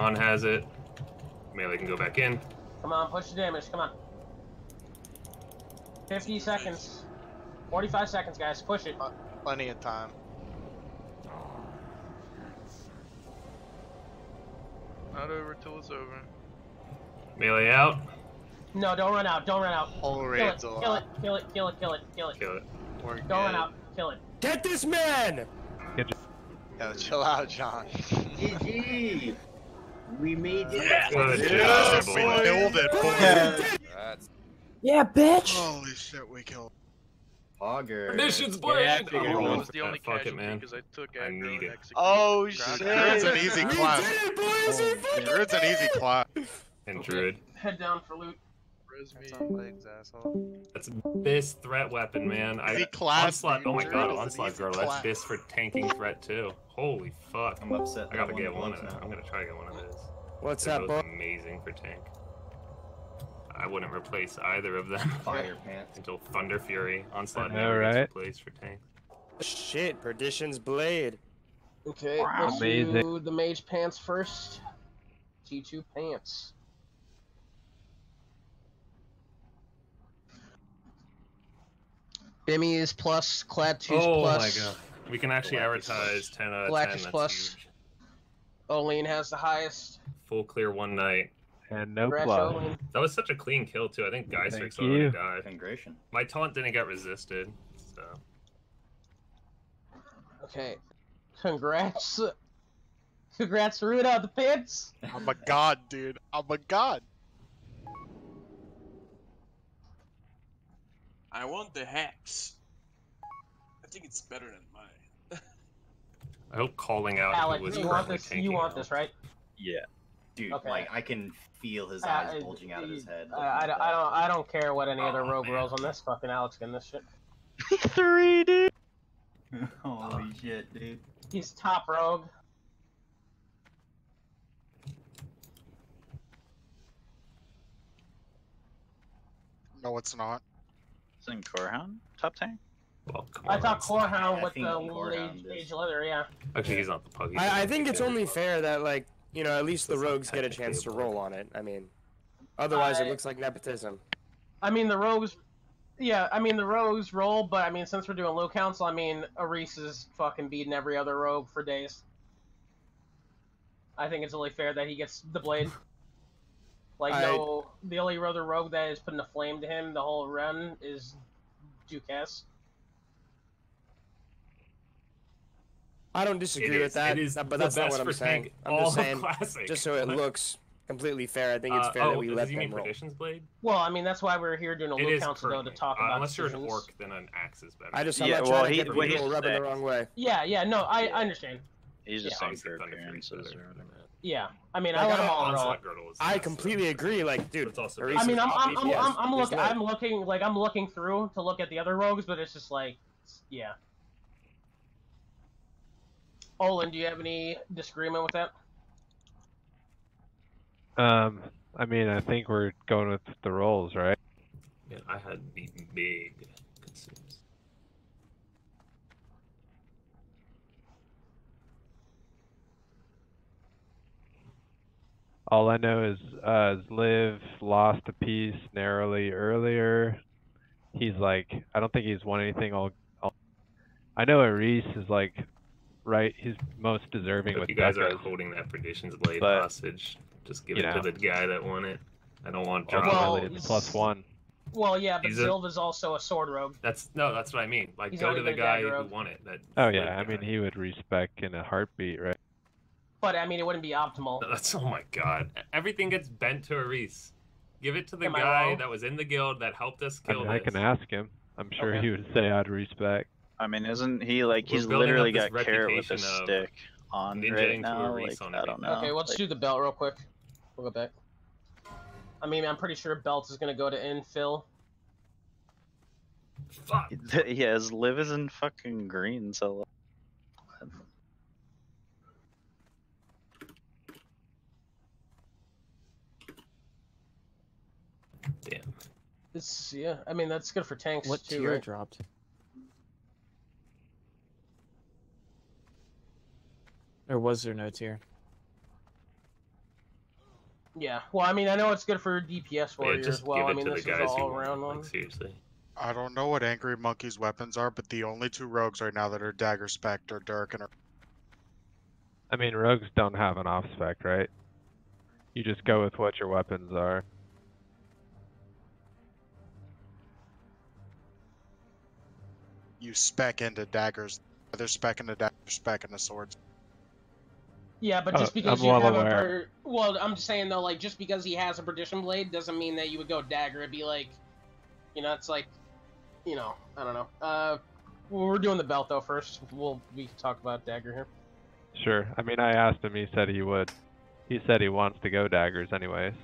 Mon has it. Melee can go back in. Come on, push the damage. Come on. 50 seconds. 45 seconds, guys. Push it. Plenty of time. Not over till it's over. Melee out. No, don't run out. Don't run out. Whole Kill it. raid's Kill it. Kill it. Kill it. Kill it. Kill it. Kill it. We're Don't good. run out. Kill it. Get this man! Yo, chill out, John. GG! We made it. Good Yes, job, we boy. killed it, boy. That's Yeah, bitch! Holy shit, we killed. Hogger. Conditions Yeah, blade. I figured I'm it rolling I was. was the only Fuck it, casualty man. because I took I aggro need and it. Oh shit! control. It's an easy We clap. did it, boys! Oh, we fucking It's an easy class. And Druid. Head down for loot. Res me. on legs, asshole. That's BIS threat weapon, man. I Easy class, onslaught. Oh my god, It's an onslaught easy girdle. That's class. BIS for tanking threat too. Holy fuck. I'm upset. I gotta get one one of blows them. I'm gonna try to get one of those. What's They're up, both boy? amazing for tank. I wouldn't replace either of them Fire pants. until Thunder Fury. Onslaught I know, never gets right? replaced for tank. Shit, Perdition's Blade. Okay, Wow. let's Amazing. do the mage pants first. T2 pants. Bimmy is plus, Clad 2 is Oh plus. my god. We can actually Black is advertise 10 out of Black 10. is That's plus. huge. Oline has the highest. Full clear one night. And no Congrats, plus. Oline. That was such a clean kill too. I think Thank Geistrix already you. died. Congration. My taunt didn't get resisted, so Okay. Congrats. Congrats, Rude out the pants. I'm a god, dude. I'm a god. I want the hex. I think it's better than mine. I hope calling out who Alex, was you want this? tanking You want out. this, right? Yeah. Dude, Okay. like I can feel his Uh, eyes bulging out of his head. Uh, I, don't, I don't. I don't care what any other rogue rolls on this. Fucking Alex getting this shit. Three, dude. Holy shit, dude. He's top rogue. No, it's not. Isn't Corehound top tank? Well, come I on. thought Corehound I with the Corehound age, is- age leather. Yeah. Actually, he's not the pug. I, I think it's kid. only fair that, like, you know, at least the rogues get a chance to roll on it. I mean, otherwise it looks like nepotism. I mean the rogues. Yeah, I mean the rogues roll, but I mean since we're doing loot council, I mean Aris is fucking beating every other rogue for days. I think it's only fair that he gets the blade. Like I- no, the only other rogue that is putting a flame to him the whole run is Dukas. I don't disagree It with is- that, it is but that's not what I'm saying. I'm just saying, classic. just so it looks completely fair, I think it's Uh, fair oh, that we let he them mean roll. Blade? Well, I mean that's why we're here doing a It loot is council though to talk Uh, about unless you're an orc, then an axe is better. I just, I'm Yeah, not well, trying he- to get people he's rubbing the wrong way. Yeah, yeah, no, I, I understand. He's Yeah. just saying for Thunder Fury's appearances. better than. Yeah, I mean I Like, let them I- all roll. Onslaught Girdle is I faster. completely agree. Like, dude, It's also Aris I mean, I'm, I'm, I'm, I'm, I'm, He's looking. I'm looking, like, I'm looking through to look at the other rogues, but it's just like, yeah. Olin, do you have any disagreement with that? Um, I mean, I think we're going with the rolls, right? Yeah, I had the big consumes. All I know is, uh, is Liv lost a piece narrowly earlier. He's like, I don't think he's won anything all. all I know Aris is like, right. He's most deserving If with you guys are holding that Perdition's blade But, hostage, just give it know. to the guy that won it. I don't want Ultimately, drama. Well, it's plus one. Well, yeah, but He's a- also a sword rogue. That's no, that's what I mean. Like, He's go to the guy who won it. That Oh blade yeah, I guy. mean he would respec in a heartbeat, right? But, I mean, it wouldn't be optimal. That's oh my god. Everything gets bent to a Reese. Give it to the Am guy that was in the guild that helped us I kill mean, I can ask him. I'm sure Okay. he would say I'd respec. I mean, isn't he like We're he's literally got carrot with a stick on right now? Like, on I don't know. okay, let's like, do the belt real quick. We'll go back. I mean, I'm pretty sure belt is going to go to infill. Fuck. Yeah, his live is in fucking green, so. Damn. It's, yeah, I mean, that's good for tanks, What too, tier right? dropped? Or was there no tier? Yeah. Well, I mean, I know it's good for DPS Yeah, warriors just as well. give I it mean, to this the is guys all around want, one. like, seriously. I don't know what Angry Monkey's weapons are, but the only two rogues right now that are Dagger Spect are Dirk and. I mean, rogues don't have an off spec, right? You just go with what your weapons are. You spec into daggers. They're spec into daggers, spec into swords. Yeah, but Uh, just because I'm you well have aware. a per- well, I'm just saying though, like just because he has a perdition blade doesn't mean that you would go dagger. It'd be like, you know, it's like, you know, I don't know. Uh, well, we're doing the belt though first. We'll we can talk about dagger here. Sure. I mean, I asked him. He said he would. He said he wants to go daggers, anyways.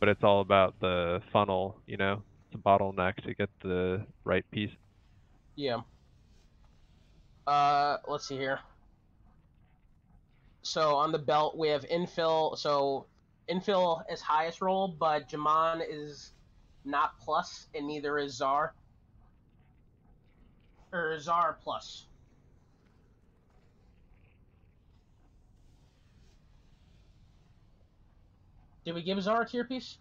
But it's all about the funnel, you know. the bottleneck to get the right piece. Yeah. Uh, let's see here. So on the belt we have infill. So infill is highest roll, but Jaman is not plus, and neither is Czar. Or Czar plus. Did we give Czar a tier piece?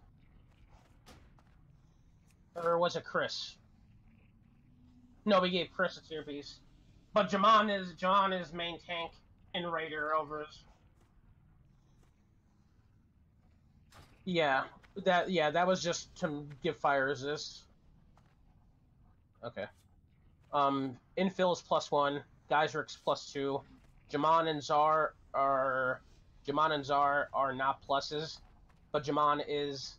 Or was it Chris? No, we gave Chris a tier piece. But Jaman is John is main tank and Raider over his. Yeah, that yeah, that was just to give fire resist. Okay. Um, infill is plus one. Geiserick's plus two. Jaman and Czar are Jaman and Czar are not pluses, but Jaman is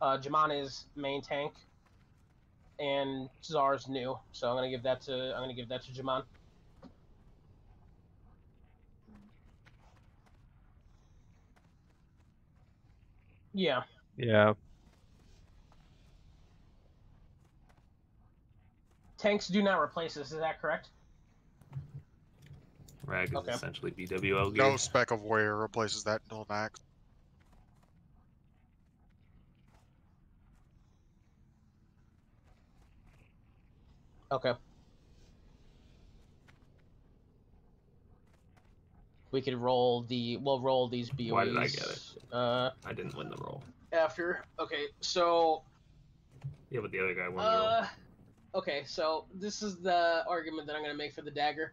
uh, Jaman is main tank and Czar's new, so I'm gonna give that to I'm gonna give that to Jaman. Yeah, Yeah. tanks do not replace this. Is that correct? Rag is Okay. essentially BWL gear. No spec of warrior replaces that until next. Okay. We could roll the we'll roll these BOEs. Why did I get it? Uh, I didn't win the roll. after. Okay, so Yeah, but the other guy won the roll. Uh, okay, so this is the argument that I'm gonna make for the dagger.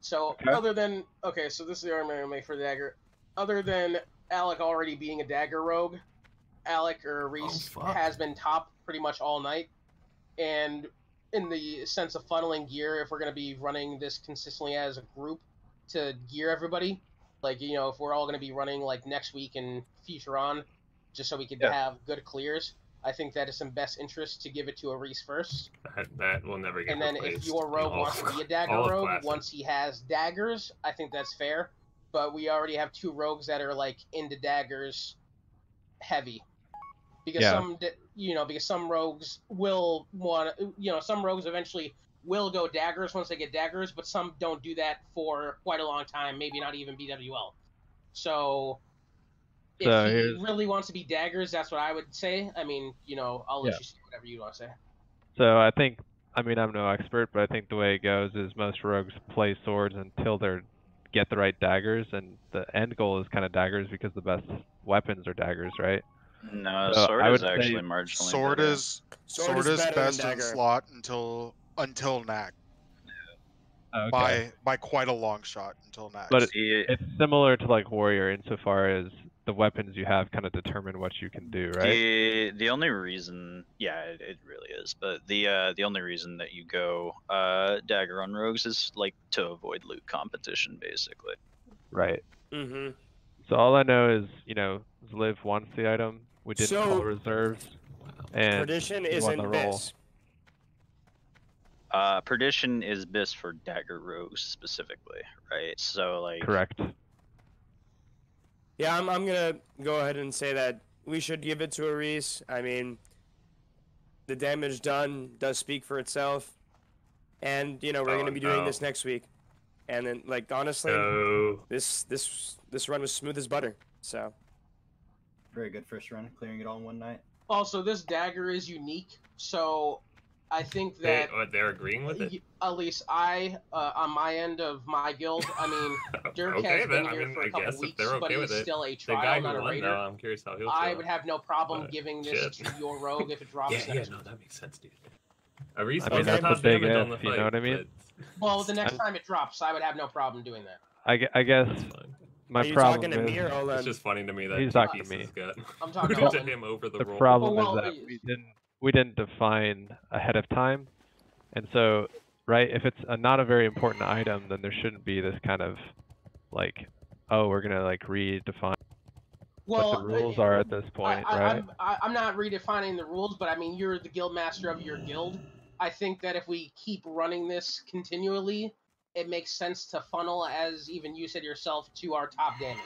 So Okay. other than okay, so this is the argument I'm gonna make for the dagger. Other than Alec already being a dagger rogue, Alec or Reese fuck. has been top pretty much all night, and in the sense of funneling gear, if we're gonna be running this consistently as a group to gear everybody, like you know, if we're all gonna be running like next week and future on, just so we could Yeah. have good clears. I think that is in best interest to give it to a Reese first. That, that will never get And then if your rogue wants of- to be a dagger rogue, Classic. once he has daggers, I think that's fair. But we already have two rogues that are like into daggers heavy. Because Yeah. some, you know, because some rogues will want, you know, some rogues eventually will go daggers once they get daggers, but some don't do that for quite a long time, maybe not even BWL. So, if So he really wants to be daggers, that's what I would say. I mean, you know, I'll let Yeah. you say whatever you want to say. So I think, I mean, I'm no expert, but I think the way it goes is most rogues play swords until they're get the right daggers, and the end goal is kind of daggers because the best weapons are daggers, right? No, So sword I is would say actually marginally Sword better. is Sword sword, is is, best in slot until until Naxx Okay. by by quite a long shot until Naxx. But it- It's similar to like warrior insofar as the weapons you have kind of determine what you can do, right? the the only reason, yeah, it, it really is. But the uh, the only reason that you go uh, dagger on rogues is like to avoid loot competition, basically. Right. Mm-hmm. So all I know is, you know, Zliv wants the item. We didn't So- call reserves, and Perdition is won in the roll. Uh, perdition is bis for dagger rogues specifically, right? So like, correct. Yeah, I'm, I'm gonna go ahead and say that we should give it to a Reese. I mean, the damage done does speak for itself, and you know we're Oh, gonna be doing no. this next week. And then, like honestly, No. this this this run was smooth as butter. So Very good first run, clearing it all in one night. Also, this dagger is unique, so I think that oh, they're agreeing with it. at least I, uh, on my end of my guild, I mean, Dirk okay, has then been I here mean, for a I couple guess if weeks, they're but okay he's with it. still a The trial, guy not a raider. though, I'm curious how he'll I would have no problem But giving this shit. to your rogue if it drops Yeah, yeah, next no, that makes sense, dude. A I mean, was that's a top big damage on the you know what I mean? Well, the next I'm- time it drops, I would have no problem doing that. I, I guess That's fine. My Are you problem talking to is me or It's just funny to me that He's two talking to me. got I'm talking to to him over the, the roll. problem Well, is that we didn't we didn't define ahead of time, and so right if it's a, not a very important item, then there shouldn't be this kind of like oh we're gonna like redefine Well, what the rules uh, are at this point, I, I, right? I'm, I, I'm not redefining the rules, but I mean, you're the guild master of your guild. I think that if we keep running this continually, it makes sense to funnel, as even you said yourself, to our top damage.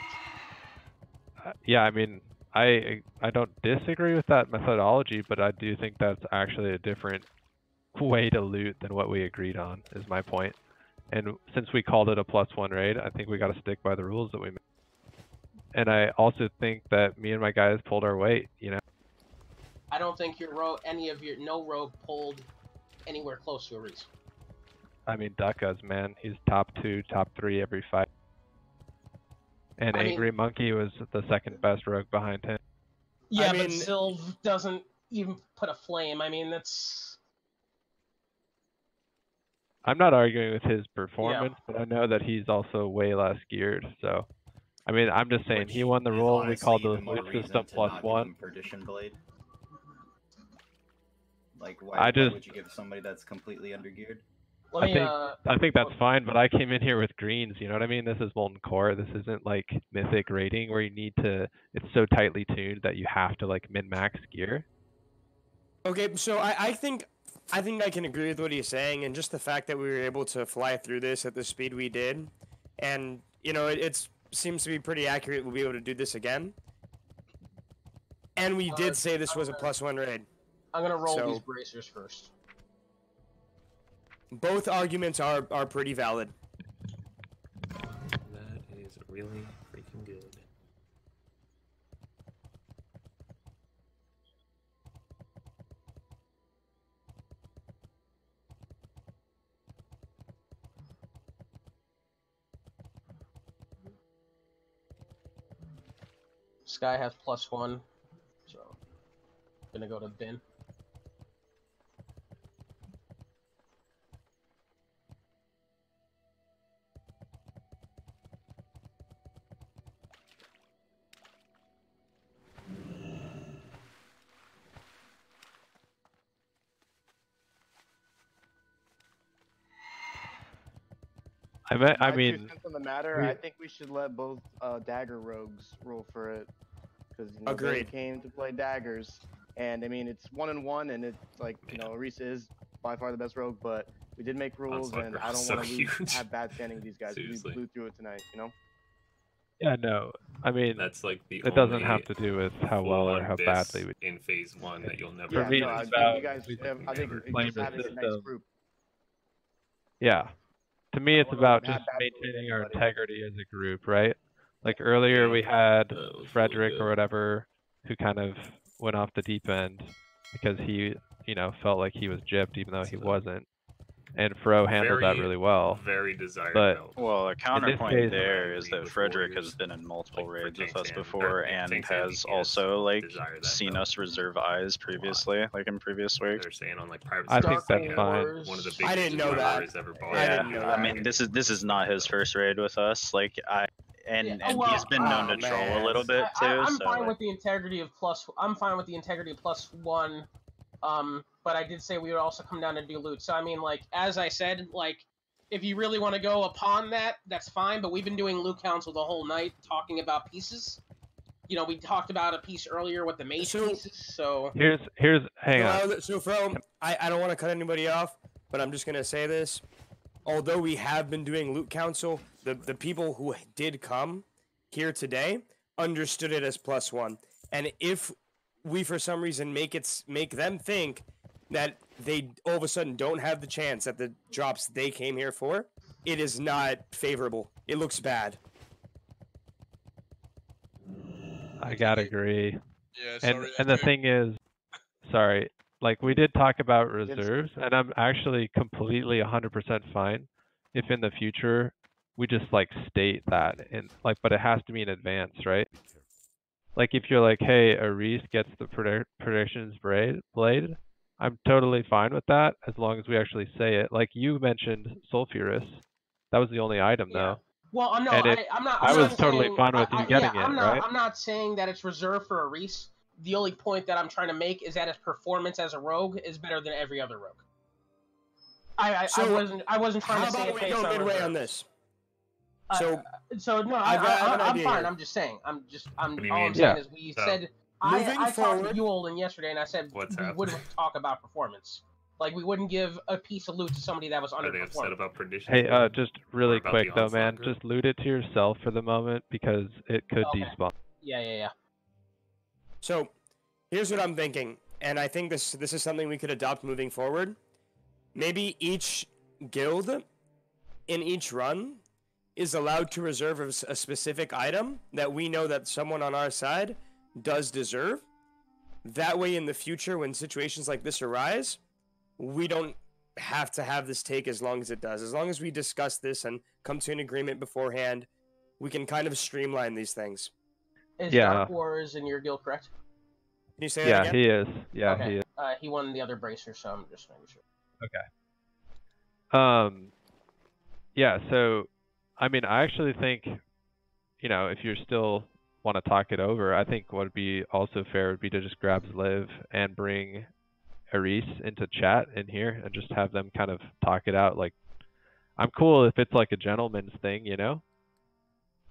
Uh, yeah, I mean, I I don't disagree with that methodology, but I do think that's actually a different way to loot than what we agreed on. Is my point. And since we called it a plus one raid, I think we got to stick by the rules that we made. And I also think that me and my guys pulled our weight. You know, I don't think your rogue, any of your no rogue pulled anywhere close to a Reese. I mean, Duckas, man, he's top two, top three every fight. And I mean- Angry Monkey was the second best rogue behind him. Yeah, mean- but Sylv doesn't even put a flame. I mean, that's I'm not arguing with his performance, but I know that he's also way less geared. So, I mean, I'm just saying he won the role. We called the even more loot system to plus not give one. Perdition Blade. Like, why, I why would you give somebody that's completely undergeared? Let I me. think- uh, I think that's fine, but I came in here with greens. You know what I mean? This is molten core. This isn't like mythic raiding where you need to. It's so tightly tuned that you have to like min max gear. Okay, so I, I think I think I can agree with what he's saying, and just the fact that we were able to fly through this at the speed we did, and you know it it's, seems to be pretty accurate. We'll be able to do this again. And we Uh, did say this was a I'm plus one raid. I'm gonna roll so- these bracers first. Both arguments are are pretty valid. That is really freaking good. Sky has plus one, so I'm gonna go to bin. I mean, I My mean, on the matter, we- I think we should let both uh, dagger rogues roll for it, because you know, they came to play daggers, and I mean it's one and one, and it's like you know Reese is by far the best rogue, but we did make rules, Onslaught and I don't want to have bad standing with these guys. Seriously. We blew through it tonight, you know. yeah, no. I mean, That's like the it doesn't have to do with how well or how badly we. in phase one that you'll never. Yeah, no, I think about- you guys, we I think never it's blame just the having a nice group. Yeah. To me, it's about just maintaining our integrity as a group, right? Like earlier, we had Frederick or whatever who kind of went off the deep end because he, you know, felt like he was gypped even though he wasn't. And Fro handled that really well. Very desired. But- belt. Well, a counterpoint case- there is that Frederick Warriors, has been in multiple like, raids with us before and Tank has DPS also like seen belt. us reserve eyes previously, like in previous weeks. They're saying on like private. I think that's fine. One of the I didn't know that. ever bought. I Yeah, didn't I mean this is this is not his first raid with us. Like I and Yeah, and well, he's been known oh, to troll man. a little bit too. I, I, I'm so fine like, with the integrity of plus. I'm fine with the integrity of plus one. Um, but I did say we would also come down and do loot. So I mean, like as I said, like if you really want to go upon that, that's fine. But we've been doing loot council the whole night, talking about pieces. You know, we talked about a piece earlier with the mage So- pieces. So Here's here's hang so, on. I- so Fro, I, I don't want to cut anybody off, but I'm just gonna say this. Although we have been doing loot council, the the people who did come here today understood it as plus one. And if we for some reason make it make them think that they all of a sudden don't have the chance at the drops they came here for, it is not favorable. It looks bad. I gotta agree. Yeah, And sorry, I and the thing is, sorry, Like we did talk about reserves, and I'm actually completely 100% fine if in the future we just like state that and like, but it has to be in advance, right? Like if you're like, hey, Aris gets the predict- Perdition's braid blade, I'm totally fine with that as long as we actually say it. Like you mentioned Sulfuras, that was the only item Yeah. though. Well, uh, no, And I, it- I'm not. I I'm was not totally saying- fine with I- you I- getting yeah, it, I'm not, right? I'm not saying that it's reserved for a Reese. The only point that I'm trying to make is that his performance as a rogue is better than every other rogue. I, I, I wasn't. I wasn't trying to say about we go on midway reserves. on this? Uh, So So no, I, I've got- I have I, an I, am fine. I'm just saying. I'm just. I'm. What do all I'm saying Yeah. is we So, said. I, moving I talked to forward- you Olden yesterday, and I said What's we happening? wouldn't talk about performance. Like we wouldn't give a piece of loot to somebody that was Are they upset underperforming. about Perdition's? Hey, uh, just really quick though, man, group? just loot it to yourself for the moment because it could Okay. despawn. Yeah, yeah, yeah. So, here's what I'm thinking, and I think this this is something we could adopt moving forward. Maybe each guild in each run is allowed to reserve a specific item that we know that someone on our side does deserve. That way, in the future, when situations like this arise, we don't have to have this take as long as it does. As long as we discuss this and come to an agreement beforehand, we can kind of streamline these things. Is Yeah. Dark Wars in your guild correct? Can you say that Yeah, he is. Yeah, okay. he is. Uh, he won the other bracer, so I'm just making sure. Okay. Um, yeah. So, I mean, I actually think, you know, if you're still want to talk it over, I think what would be also fair would be to just grab Liv and bring Aris into chat in here and just have them kind of talk it out. Like, I'm cool if it's like a gentleman's thing, you know?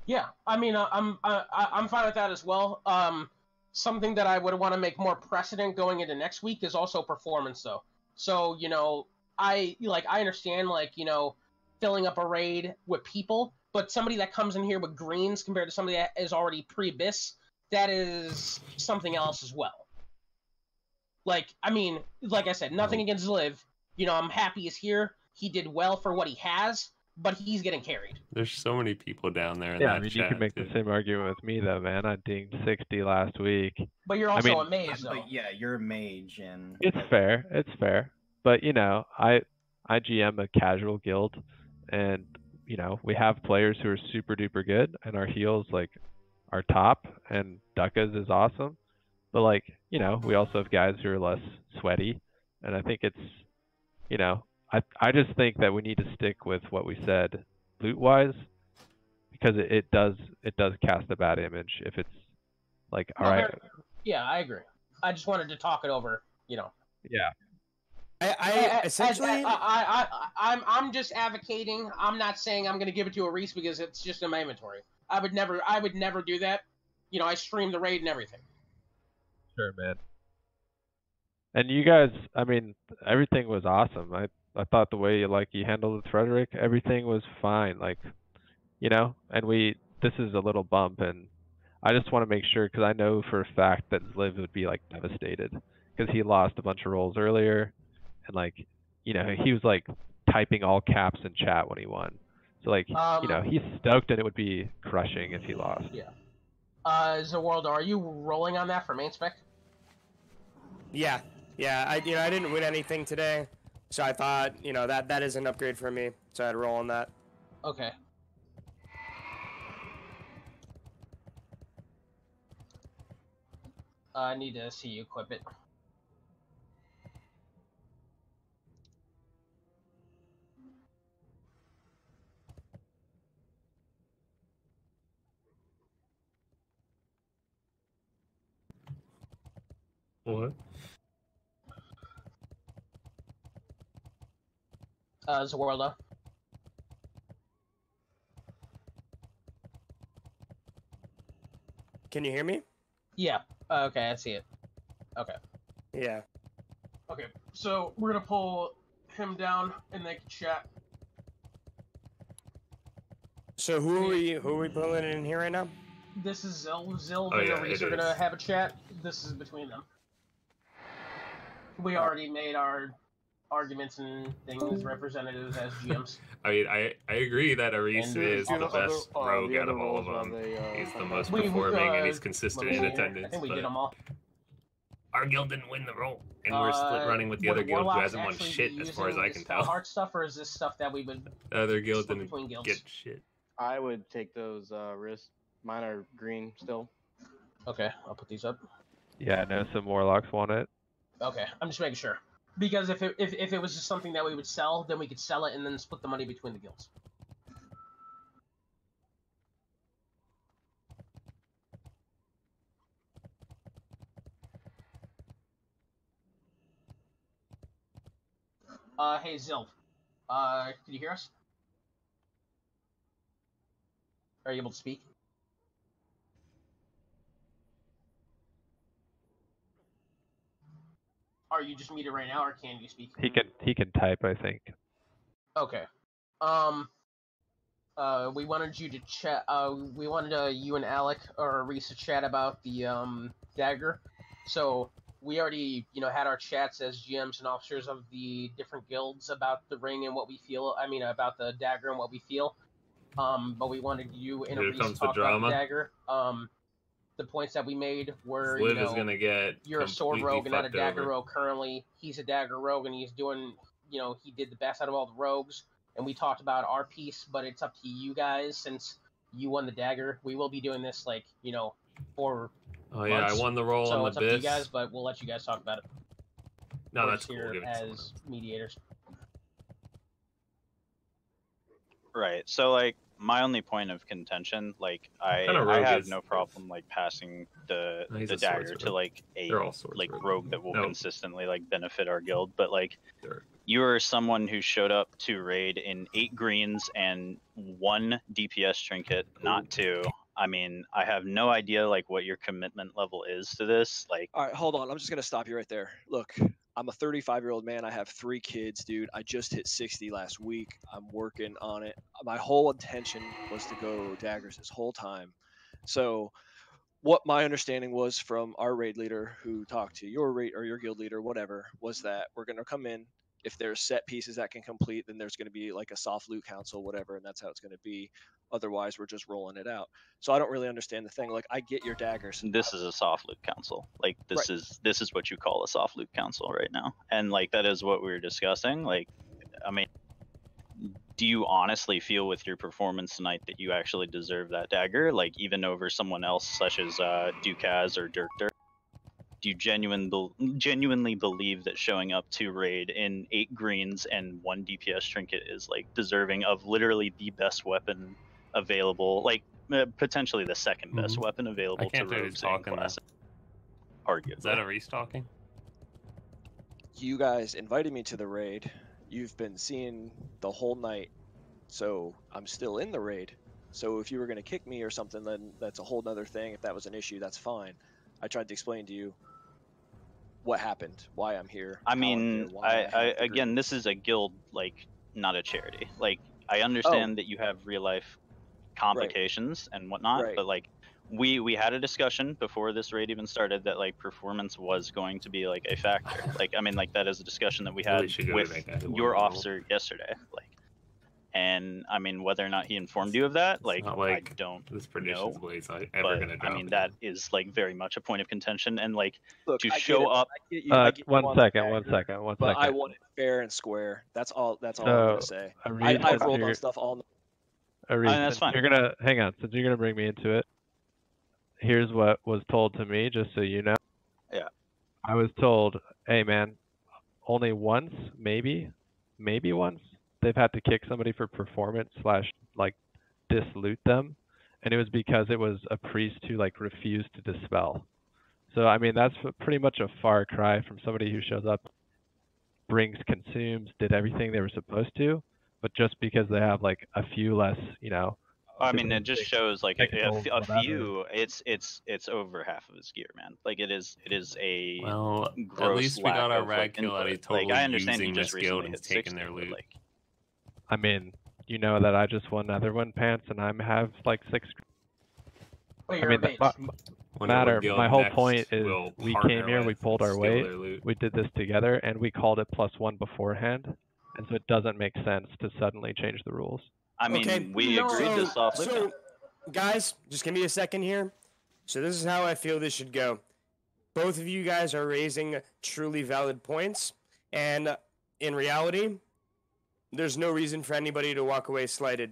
Yeah, I mean, uh, I'm uh, I- I'm fine with that as well. Um, something that I would want to make more precedent going into next week is also performance, though. So you know, I like I understand like you know, filling up a raid with people, but somebody that comes in here with greens compared to somebody that is already pre bis, that is something else as well. Like I mean, like I said, nothing against Liv. You know, I'm happy he's here. He did well for what he has, but he's getting carried. There's so many people down there in Yeah, that I mean, you can make the same argument with me though, man. I dinged 60 last week. But you're I also mean- a mage, though. But yeah, you're a mage and It's fair. It's fair. But you know, I I GM a casual guild, and you know we have players who are super duper good, and our heals like are top, and Duckas is awesome. But like you know, we also have guys who are less sweaty, and I think it's you know I I just think that we need to stick with what we said loot wise, because it, it does it does cast a bad image if it's like all No, right Yeah, I agree. I just wanted to talk it over. You know, yeah I, I As- essentially. as- I, I, I, I'm, I'm just advocating. I'm not saying I'm going to give it to a Reese because it's just in my inventory. I would never, I would never do that. You know, I stream the raid and everything. Sure, man. And you guys, I mean, everything was awesome. I I thought the way you like you handled it, Frederick, everything was fine. Like, you know, and we this is a little bump, and I just want to make sure because I know for a fact that Liv would be like devastated because he lost a bunch of rolls earlier, and like, you know, he was like typing all caps in chat when he won. So like, Um, you know, he's stoked, and it would be crushing if he lost. Yeah. Uh, Zawaldo, are you rolling on that for main spec? Yeah, yeah. I you know I didn't win anything today, so I thought you know that that is an upgrade for me. So I'd roll on that. Okay. Uh, I need to see you equip it. What? Uh, Zawaldo. Can you hear me? Yeah. Uh, okay, I see it. Okay. Yeah. Okay, so we're gonna pull him down and they can chat. So who are we who are we pulling in here right now? This is Zil. Zil Oh, and yeah, Reese it are gonna have a chat. This is between them. We already made our arguments and things representatives as GMs. I mean, I, I agree that Aris is the the other- best uh, rogue the out of all of them. they, uh, He's the most We- we, performing, and uh, he's consistent in attendance. I think we but did them all. Our guild didn't win the role, and we're split Uh, running with the other guild who hasn't won shit, as far as I can tell. Hard stuff, or is this stuff that we would The other guild split didn't between guilds? get shit. I would take those uh, risks. Mine are green still. Okay, I'll put these up. Yeah, I know some warlocks want it. Okay, I'm just making sure. Because if it, if, if it was just something that we would sell, then we could sell it and then split the money between the guilds. Uh, hey Zilf, uh, can you hear us? Are you able to speak? Are you just muted right now, or can you speak? He can he can type, I think. Okay. Um. Uh, we wanted you to chat. Uh, we wanted uh, you and Alec or Reese to chat about the um dagger. So we already, you know, had our chats as GMs and officers of the different guilds about the ring and what we feel. I mean, about the dagger and what we feel. Um, but we wanted you and Here Reese comes to the talk about the dagger. Um, the points that we made were, you Liv know, is gonna get. you're a sword rogue and not a dagger over. rogue currently. He's a dagger rogue and he's doing, you know, he did the best out of all the rogues. And we talked about our piece, but it's up to you guys since you won the dagger. We will be doing this like, you know, for Oh yeah, I won the roll so on it's the up to you guys, but we'll let you guys talk about it. No, We're that's just cool. here Give it to someone as mediators. Right. So like my only point of contention, like I Kinda I have no problem like passing the No, the dagger to like a They're all swords like rogue. rogue that will No. consistently like benefit our guild, but like They're- you are someone who showed up to raid in eight greens and one DPS trinket, not two. I mean, I have no idea like what your commitment level is to this. Like, All right, hold on. I'm just gonna stop you right there. Look, I'm a 35 year old man. I have three kids, dude. I just hit 60 last week. I'm working on it. My whole intention was to go daggers this whole time. So, what my understanding was from our raid leader who talked to your raid or your guild leader, whatever, was that we're gonna come in. If there's set pieces that can complete, then there's going to be like a soft loot council, whatever, and that's how it's going to be. Otherwise, we're just rolling it out. So I don't really understand the thing. Like, I get your daggers. this is a soft loot council. Like, this is this is what you call a soft loot council right now, and like that is what we were discussing. Like, I mean, do you honestly feel with your performance tonight that you actually deserve that dagger? Like, even over someone else such as uh, Dukaz or Dirk Dirk? Do you genuine bel genuinely believe that showing up to raid in eight greens and one DPS trinket is like deserving of literally the best weapon available, like uh, potentially the second best Mhm. weapon available I can't to do rogues who's and talking classic? Arguably. Is that a restocking? you guys invited me to the raid. You've been seeing the whole night, so I'm still in the raid. So if you were gonna kick me or something, then that's a whole nother thing. If that was an issue, that's fine. I tried to explain to you what happened, why I'm here. I how I'm here, mean, I, I again, this is a guild, like not a charity. Like I Oh. understand that you have real life complications and whatnot, Right. but like we we had a discussion before this raid even started that like performance was going to be like a factor. like I mean, like that is a discussion that we had should with that guy who won your officer yesterday. Like, and I mean, whether or not he informed you of that, like, not I don't This Perdition's know. blaze I ever but gonna drop. I mean, that is like very much a point of contention, and like Look, to I get show it, up. I get you, I Uh, get you one want the second, one dagger, second, But I want it fair and square. That's all. That's all I'm gonna say. I, I've rolled you're- on stuff all. Areed, I mean, that's fine. You're gonna hang on. Since you're gonna bring me into it, here's what was told to me, just so you know. Yeah. I was told, hey man, only once, maybe, maybe once, they've had to kick somebody for performance slash like disloot them, and it was because it was a priest who like refused to dispel. So I mean, that's pretty much a far cry from somebody who shows up, brings, consumes, did everything they were supposed to, but just because they have like a few less, you know. I mean, it just shows like a, a, technicals, f- a whatever. few. It's it's it's over half of his gear, man. Like it is it is a Well, at least we got our of, like, rag kill out of totally like I understand using you just this guild and hit taking their but, loot. Like, I mean, you know that I just won Netherwind pants and I'm have like six. Wait, oh, I mean, the, base. ma- Wonder matter. My whole point is will we came here, we pulled our weight, we did this together, and we called it plus one beforehand, and so it doesn't make sense to suddenly change the rules. I mean, Okay, we no, agreed to so, soft loot. so, guys, just give me a second here. So this is how I feel this should go. both of you guys are raising truly valid points, and in reality, there's no reason for anybody to walk away slighted.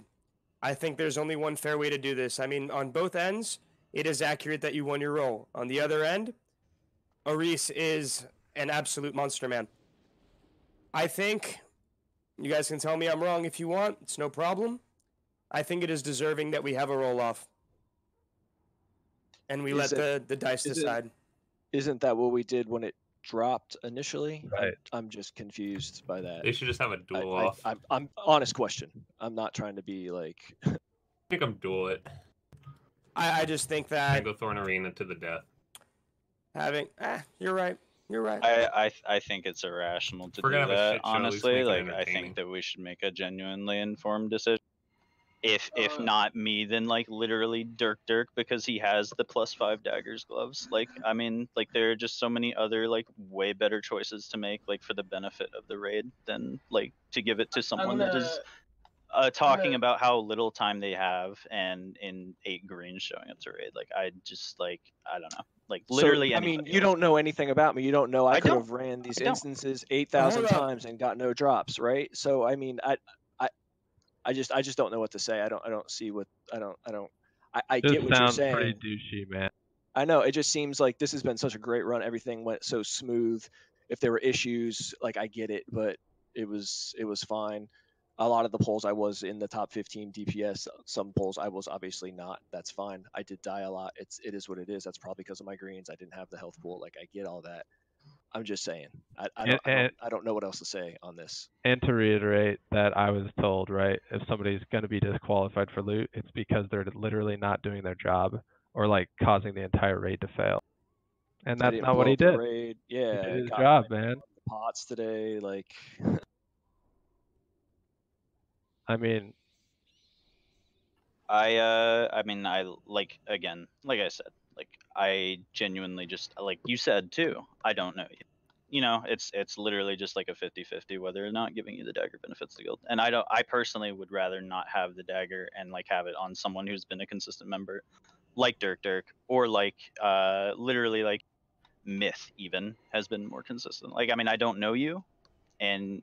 I think there's only one fair way to do this. I mean, on both ends, it is accurate that you won your role. On the other end, Aris is an absolute monster man. I think you guys can tell me I'm wrong if you want. It's no problem. I think it is deserving that we have a roll off. And we Is let it- the, the dice decide. Isn't that what we did when it dropped initially? I'm- I'm, just confused by that. They should just have a duel I, off. I I'm, I'm honest question. I'm not trying to be like. I think I'm duel it. I, I just think that And go Thorn Arena to the death. having ah, you're right. You're right. I, I I think it's irrational to We're do gonna have a that. shit show, at least Honestly, like I think that we should make a genuinely informed decision. If if Uh, not me, then like literally Dirk Dirk because he has the plus five daggers gloves. Like I mean, like there are just so many other like way better choices to make like for the benefit of the raid than like to give it to someone that is uh, talking gonna- about how little time they have and in eight greens showing up to raid. Like I just like I don't know. Like So, literally. I mean, anybody you don't know anything about me. You don't know I, I could don't. have ran these instances eight thousand times and got no drops, right? So I mean, I, I, just, I just don't know what to say. I don't, I don't see what, I don't, I don't. I, I This get what you're saying. pretty douchey, man. I know it just seems like this has been such a great run. Everything went so smooth. If there were issues, like I get it, but it was it was fine. A lot of the polls I was in the top 15 DPS. Some polls I was obviously not. That's fine. I did die a lot. It's it is what it is. That's probably because of my greens. I didn't have the health pool. Like I get all that. I'm just saying. I, I, don't, I, don't, I don't know what else to say on this. And to reiterate that I was told, right, if somebody's going to be disqualified for loot, it's because they're literally not doing their job or like causing the entire raid to fail. And that's didn't what he did. Raid. He did his job, man. Pots today. Like I mean, I uh I mean I like again, like I said, like I genuinely just like you said too. I don't know you. Know, it's it's literally just like a 50-50 whether or not giving you the dagger benefits the guild. And I don't I personally would rather not have the dagger and like have it on someone who's been a consistent member like Dirk Dirk or like uh literally like Myth even has been more consistent. Like I mean I don't know you and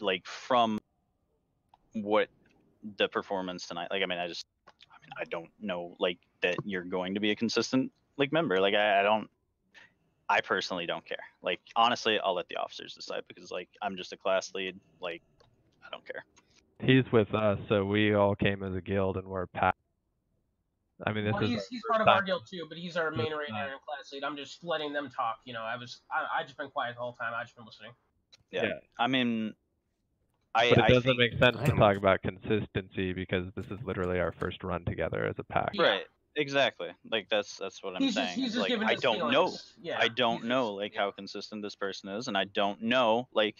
like from what the performance tonight. Like, I mean, I just, I mean, I don't know like that you're going to be a consistent like member. Like, I, I don't, I personally don't care. Like, honestly, I'll let the officers decide because like I'm just a class lead. Like, I don't care. he's with us, so we all came as a guild and we're packed. I mean, this Well, is he's, he's first part of our guild too, but he's our main First raider and class lead. I'm just letting them talk. You know, I was I I just been quiet the whole time. I just been listening. Yeah. Yeah. I mean, I, But it I doesn't think, make sense to talk about consistency because this is literally our first run together as a pack. Right. Exactly. Like that's that's what I'm he's saying. just he's is, just like I don't feelings. know. Yeah, I don't he's know just- like yeah. how consistent this person is, and I don't know like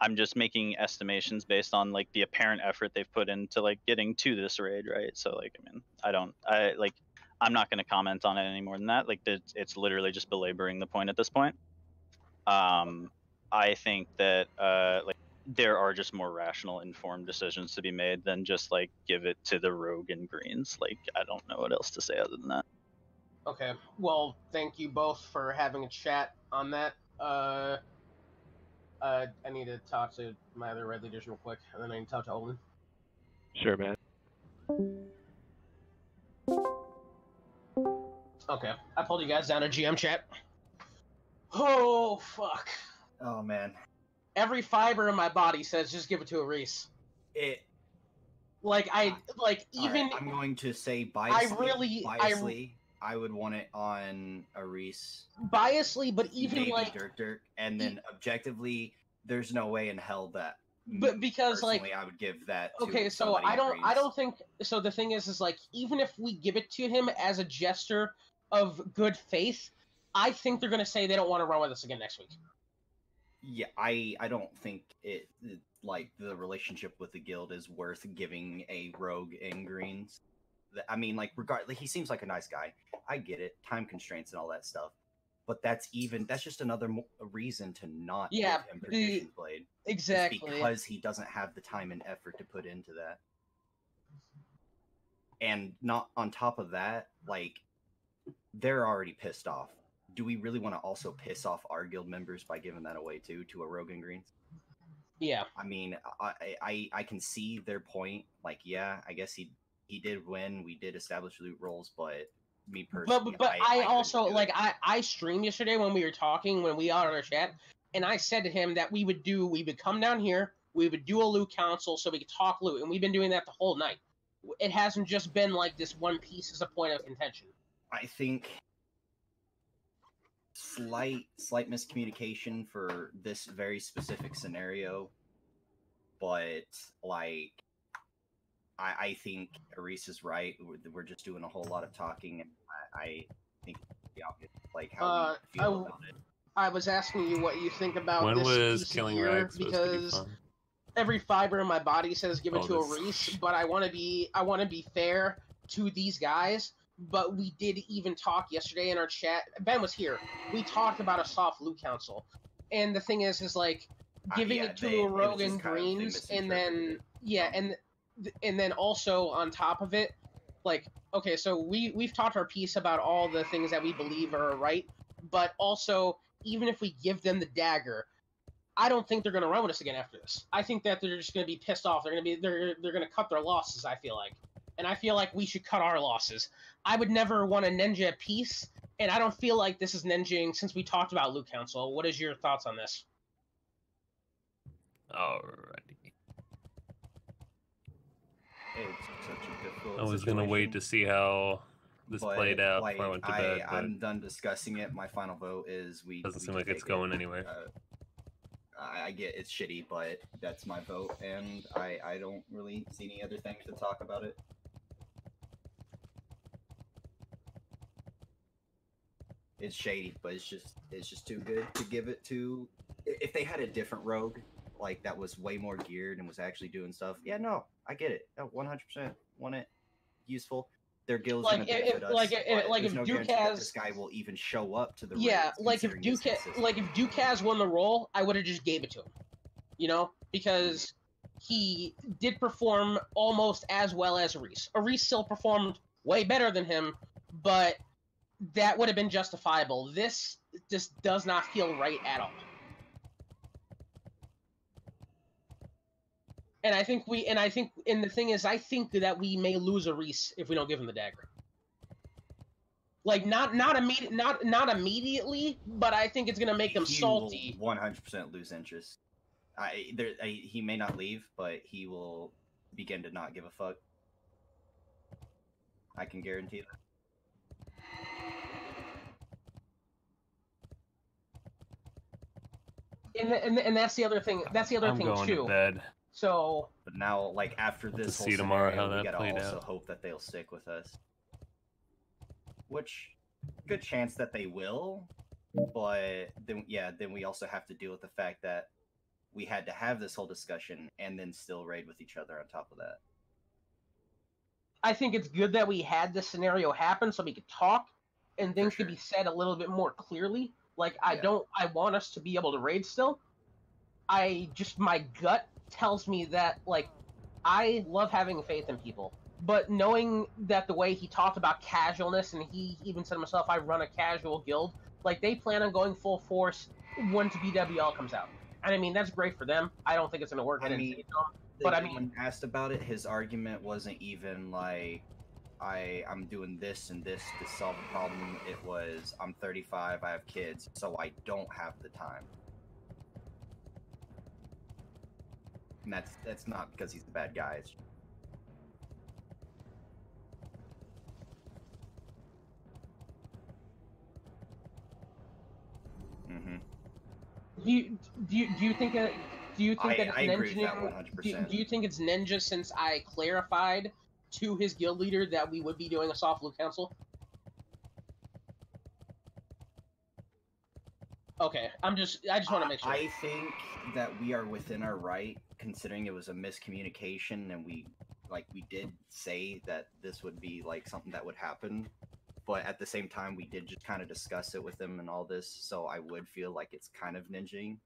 I'm just making estimations based on like the apparent effort they've put into like getting to this raid, right? So like I mean, I don't I like I'm not going to comment on it any more than that. Like it's, it's literally just belaboring the point at this point. Um, I think that uh like there are just more rational, informed decisions to be made than just like give it to the rogue and greens. Like I don't know what else to say other than that. Okay. Well, thank you both for having a chat on that. Uh, uh, I need to talk to my other red leaders real quick, and then I need to talk to Olin. Sure, man. Okay. I pulled you guys down to GM chat. Oh fuck! Oh man, Every fiber in my body says just give it to a Reese. it. Like I like all right, even I'm going to say biasly. I really- I- biasly, I, would want it on a Reese, biasly, but even maybe like Dirk Dirk, and then objectively, there's no way in hell that. But because, like- I would give that. Okay so i don't i don't think so the thing is is like even if we give it to him as a gesture of good faith i think they're going to say they don't want to run with us again next week Yeah, I I don't think it it- like the relationship with the guild is worth giving a rogue in greens. I mean, like regardless, he seems like a nice guy. I get it, time constraints and all that stuff. But that's even that's just another mo- reason to not Yeah, give him the- blade. Exactly because he doesn't have the time and effort to put into that. And not on top of that, like they're already pissed off do we really want to also piss off our guild members by giving that away too to a rogue and greens? Yeah. I mean, I, I I I can see their point. Like, yeah, I guess he he did win. We did establish loot rolls, but me personally, But but, but I, couldn't also like I I streamed yesterday when we were talking when we are in our chat, and I said to him that we would do we would come down here, we would do a loot council so we could talk loot, and we've been doing that the whole night. It hasn't just been like this one piece as a point of contention. I think slight slight miscommunication for this very specific scenario, but like I, I think Aris is right. We're, we're just doing a whole lot of talking, and I, I think the obvious like how Uh, we feel I- about it. I was asking you what you think about When this was Killing here Rags supposed to be because fun? every fiber in my body says give it Oh, to this- a Reese, but I want to be I want to be fair to these guys. But we did even talk yesterday in our chat. Ben was here. We talked about a soft loot council, and the thing is, is like Uh, giving yeah, it to they- was Rogan just kind of- they Greens, and then yeah, and and then also on top of it, like okay, so we we've talked our piece about all the things that we believe are right, but also even if we give them the dagger, I don't think they're going to run with us again after this. I think that they're just going to be pissed off. They're going to be they're they're going to cut their losses. I feel like, and I feel like we should cut our losses. I would never want to ninja a piece, and I don't feel like this is ninjing since we talked about loot council. What is your thoughts on this? Alrighty. It's such a difficult I was gonna wait to see how this but, played out like, before I went to I, bed, but I'm done discussing it. My final vote is we. doesn't we seem like it's take it. going anywhere. Uh, I, I get it's shitty, but that's my vote, and I I don't really see any other things to talk about it. It's shady, but it's just it's just too good to give it to. If they had a different rogue, like that was way more geared and was actually doing stuff, yeah, no, I get it. One hundred percent want it useful. Their guild's Like, gonna if- us, like, if- like, if no Duke has- this guy will even show up to the yeah, like if Duke ha- like if Duke has won the role, I would have just gave it to him. You know, because he did perform almost as well as Reese. Reese still performed way better than him, but that would have been justifiable. This just does not feel right at all. And I think we, and I think, and the thing is, I think that we may lose a Reese if we don't give him the dagger. Like not not immediate, not not immediately, but I think it's gonna make them salty. One hundred percent lose interest. I, there, I, he may not leave, but he will begin to not give a fuck. I can guarantee that. And, and and that's the other thing. That's the other I'm thing going too. to bed. So But now, like after Have to this whole see tomorrow scenario, how we that gotta played also out. hope that they'll stick with us. Which, good chance that they will. But then, yeah, then we also have to deal with the fact that we had to have this whole discussion and then still raid with each other on top of that. I think it's good that we had this scenario happen so we could talk and things could be said a little bit more clearly. Like I Yeah. don't I want us to be able to raid still. I just my gut tells me that like I love having faith in people. But knowing that the way he talked about casualness and he even said to himself, I run a casual guild, like they plan on going full force once BWL comes out. And I mean that's great for them. I don't think it's gonna work I mean, but I gentleman asked about it. His argument wasn't even like, "I I'm doing this and this to solve a problem." It was, "I'm 35, I have kids, so I don't have the time." And that's that's not because he's a bad guy. It's hmm Do you do you, do you think that do you think I- that it's I agree with that? Do, 100%. do you think it's ninja since I clarified to his guild leader that we would be doing a soft loot council? Okay, I'm just I just want to make sure. I think that we are within our right, considering it was a miscommunication, and we like we did say that this would be like something that would happen, but at the same time, we did just kind of discuss it with them and all this. So I would feel like it's kind of ninjing.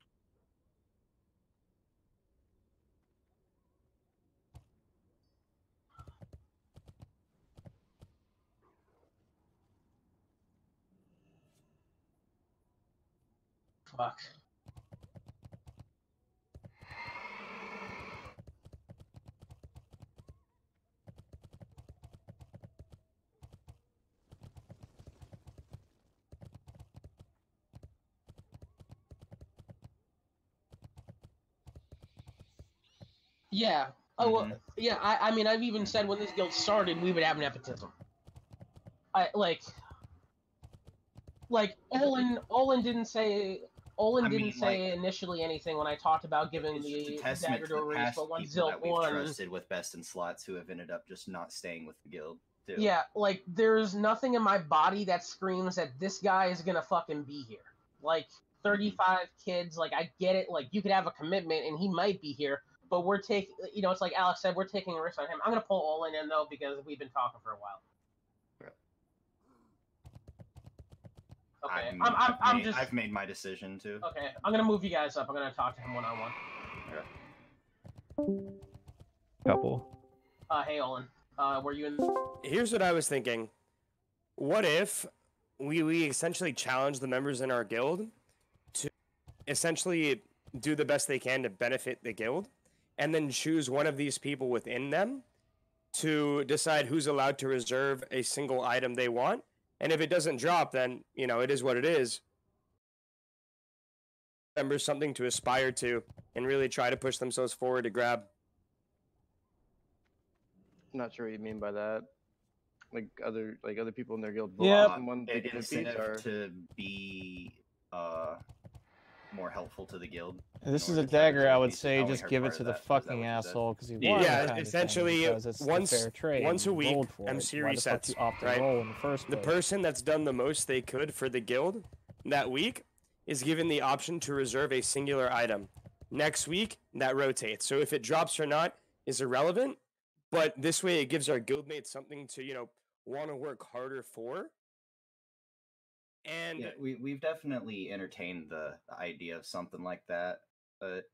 Fuck. Yeah. Oh, well, mm-hmm. yeah. I, I mean, I've even said when this guild started, we would have nepotism. I like, like Olin. Olin didn't say. Olin I didn't mean, say initially anything when I talked about giving the testament dagger to Reese, past but people Zilt won, trusted with best in slots who have ended up just not staying with the guild. Too. yeah, like there's nothing in my body that screams that this guy is gonna fucking be here. Like mm-hmm. 35 kids, like I get it. Like you could have a commitment and he might be here, but we're taking, you know, it's like Alex said, we're taking a risk on him. I'm gonna pull Olin in though because we've been talking for a while. Okay, I've, I'm, I'm, I've I'm made, just I've made my decision too. okay. I'm gonna move you guys up. I'm gonna talk to him one on one. Couple. Uh, hey Olin, uh, were you in? Here's what I was thinking. What if we we essentially challenge the members in our guild to essentially do the best they can to benefit the guild and then choose one of these people within them to decide who's allowed to reserve a single item they want. And if it doesn't drop, then, you know, it is what it is. Members something to aspire to and really try to push themselves forward to grab. I'm not sure what you mean by that. Like other like other people in their guild vote Yeah, for someone they an can defeat, incentive to be uh more helpful to the guild. This is a order to try to dagger. I would say just give it to the that fucking asshole because he won. Yeah, kind essentially, once the fair trade. once a week, rolled for MC it. Why the fuck resets. opt right? roll in the first the person that's done the most they could for the guild that week is given the option to reserve a singular item. Next week, that rotates. So if it drops or not is irrelevant, but this way it gives our guildmates something to, you know, want to work harder for. And yeah, we we've definitely entertained the, the idea of something like that, but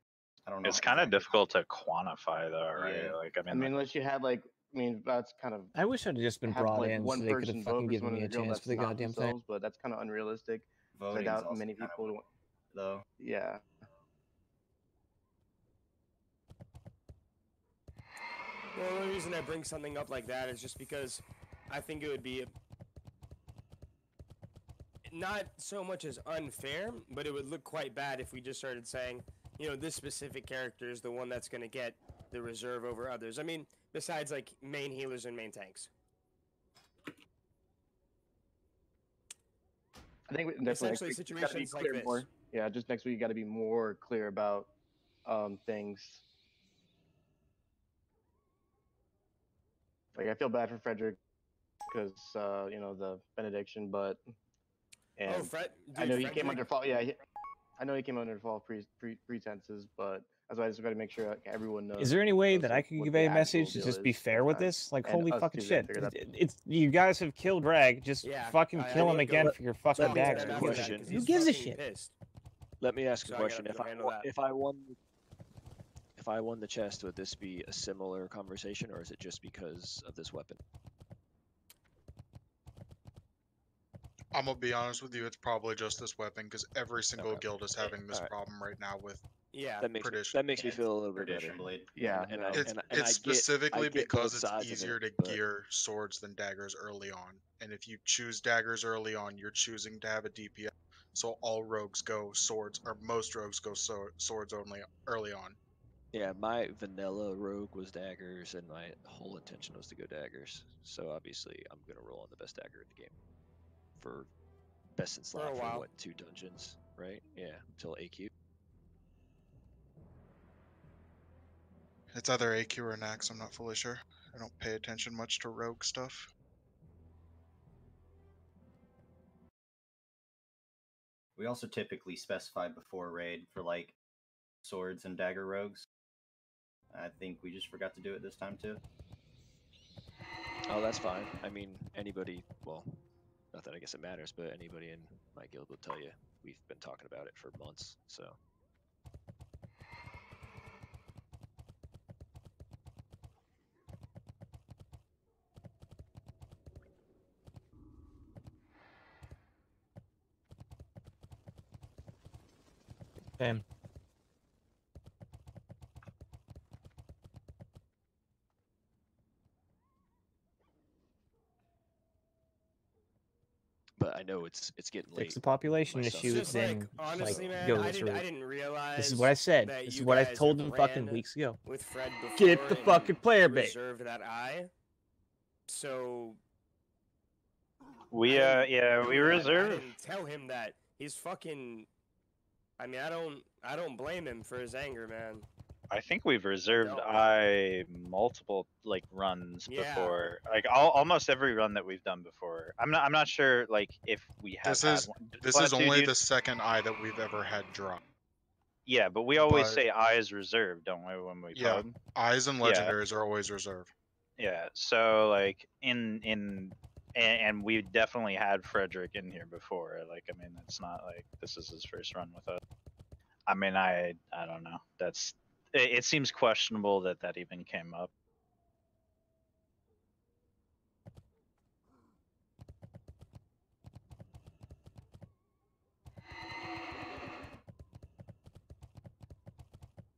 I don't know. It's kind of difficult to quantify, though, right? Yeah. Like, I I mean, mean, unless you had like, I mean, that's kind of. I wish I'd just been have, brought like, in one so they could have fucking for given me a in the guild chance for the goddamn thing. But that's kind of unrealistic. 'cause I Voting's doubt also many kind of people. don't- though. Yeah. Well, the only reason I bring something up like that is just because I think it would be not so much as unfair, but it would look quite bad if we just started saying, you know, this specific character is the one that's going to get the reserve over others. I mean, besides like main healers and main tanks. I think definitely Essentially, situations like this. more. Yeah, just next week you got to be more clear about um things. Like I feel bad for Frederick because uh, you know the benediction, but Oh, and oh, Fred, I know he came Frederick- under false. Yeah, he, I know he came under false pre, pre, pretenses, but that's why I just got to make sure like, everyone knows. Is there any way that I what could the give a message to just be fair with this? Like, holy fucking shit! It- It's you guys have killed Rag. Just Yeah, fucking I- I kill him again with- for your fucking me dagger. ask Dagger. that Who gives a shit? pissed. Let me ask So a I question. If I handle won, that. if I won, if I won the chest, would this be a similar conversation, or is it just because of this weapon? I'm gonna be honest with you, it's probably just this weapon because every single Okay. guild is having this Alright. problem right now with Yeah, That makes me, that makes me feel a little bit better. Blade. Yeah, and, and no. I, it's and, and I it's get- I specifically get both because it's easier it, to but- gear swords than daggers early on. And if you choose daggers early on, you're choosing to have a DPS. So all rogues go swords, or most rogues go so- swords only early on. Yeah, my vanilla rogue was daggers, and my whole intention was to go daggers. So obviously, I'm gonna roll on the best dagger in the game for best in For a slot for while. what two dungeons, right? Yeah, until AQ. It's either AQ or Naxx, I'm not fully sure. I don't pay attention much to rogue stuff. We also typically specify before raid for like swords and dagger rogues. I think we just forgot to do it this time too. Oh, that's fine. I mean, anybody. Well, not that I guess it matters, but anybody in my guild will tell you we've been talking about it for months. So Same. But I know it's it's getting late. Fix the population myself. issue, Just like then honestly, like man, go I this didn't, I route. didn't realize. This is what I said. This is what I told them fucking weeks ago. With Fred. Get the and fucking player bait. Reserved that eye. So We uh yeah we I- I reserve. didn't tell him that he's fucking. I mean, I don't, I don't blame him for his anger, man. I think we've reserved No. I multiple like runs Yeah. before, like all, almost every run that we've done before. I'm not I'm not sure like if we have. This had is one. this is only the second eye that we've ever had drop. Yeah, but we always but- say I is reserved, don't we? When we Yeah, pub? eyes and Yeah. legendaries are always reserved. Yeah. So like in in and, and we definitely had Frederick in here before. Like I mean, it's not like this is his first run with us. I mean, I I don't know. That's it, it seems questionable that that even came up.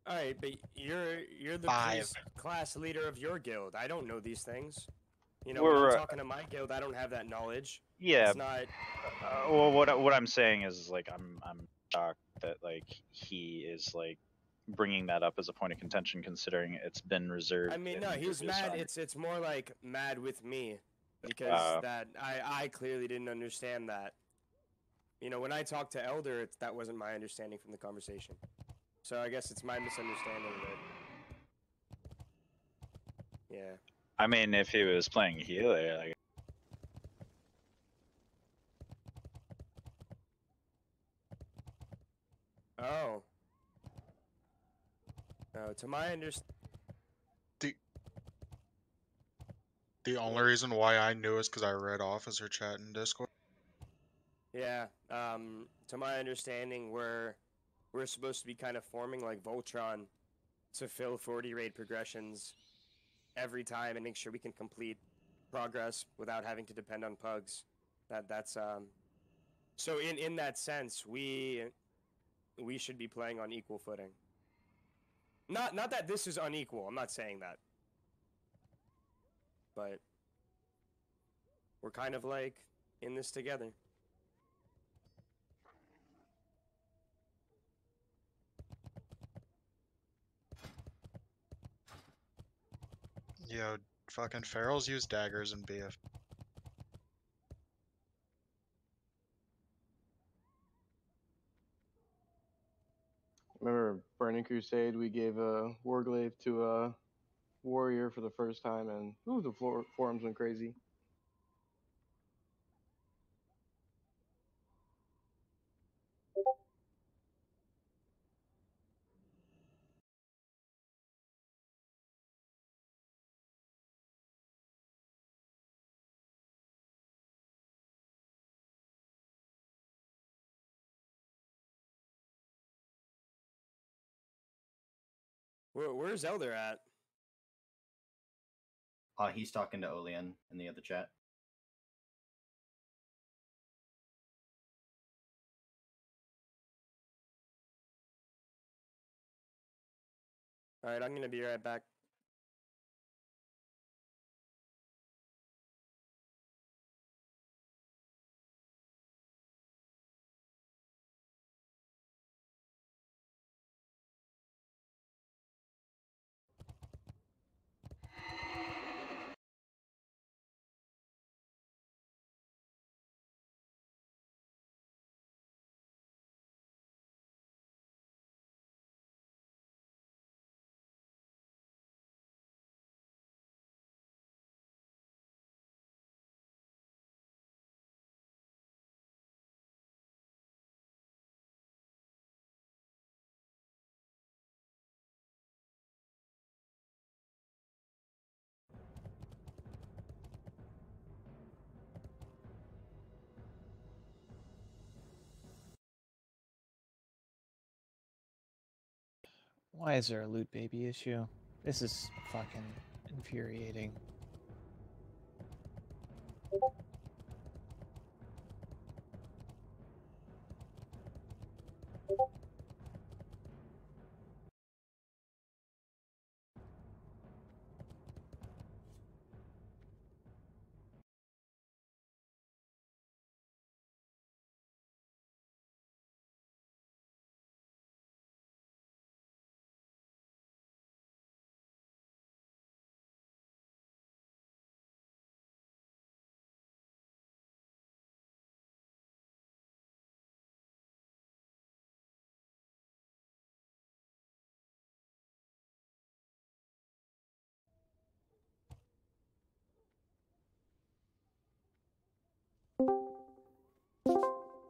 All right, but you're you're the Five. class leader of your guild. I don't know these things. You know, We're, when uh, I'm talking to my guild, I don't have that knowledge. Yeah. It's not. Uh, well, what I- what I'm saying is like I'm I'm shocked that like he is like bringing that up as a point of contention, considering it's been reserved. I mean, no, he was mad. It's it's more like mad with me because Uh. that I I clearly didn't understand that. You know, when I talked to Elder, it's, that wasn't my understanding from the conversation. So I guess it's my misunderstanding that. Yeah. I mean, if he was playing healer, like Oh. No, to my understanding. The only reason why I knew is because I read Officer chat in Discord. Yeah, um, to my understanding, we're we're supposed to be kind of forming like Voltron to fill 40 raid progressions every time and make sure we can complete progress without having to depend on pugs. That that's um. So in in that sense, we we should be playing on equal footing. Not not that this is unequal. I'm not saying that. But we're kind of like in this together. Yo, fucking ferals use daggers in BF. Remember Burning Crusade? We gave a Warglaive to a warrior for the first time, and ooh, the for- forums went crazy. Where, where's Elder at? Uh, he's talking to Olin in the other chat. All right, I'm gonna be right back. Why is there a loot baby issue? This is fucking infuriating.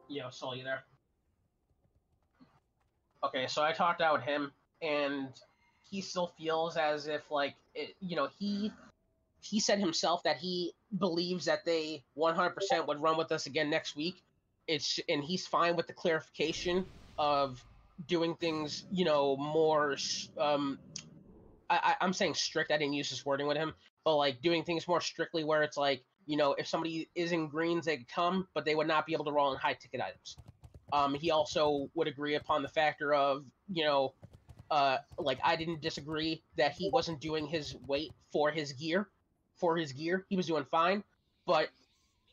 Yo, Soul, you there? Okay, so I talked out with him, and he still feels as if like it, you know he he said himself that he believes that they 100% would run with us again next week. It's and he's fine with the clarification of doing things, you know, more. Um, I, I'm saying strict. I didn't use this wording with him, but like doing things more strictly, where it's like, you know, if somebody is in greens, they could come, but they would not be able to roll in high ticket items. Um, he also would agree upon the factor of, you know, uh, like I didn't disagree that he wasn't doing his weight for his gear, for his gear. He was doing fine, but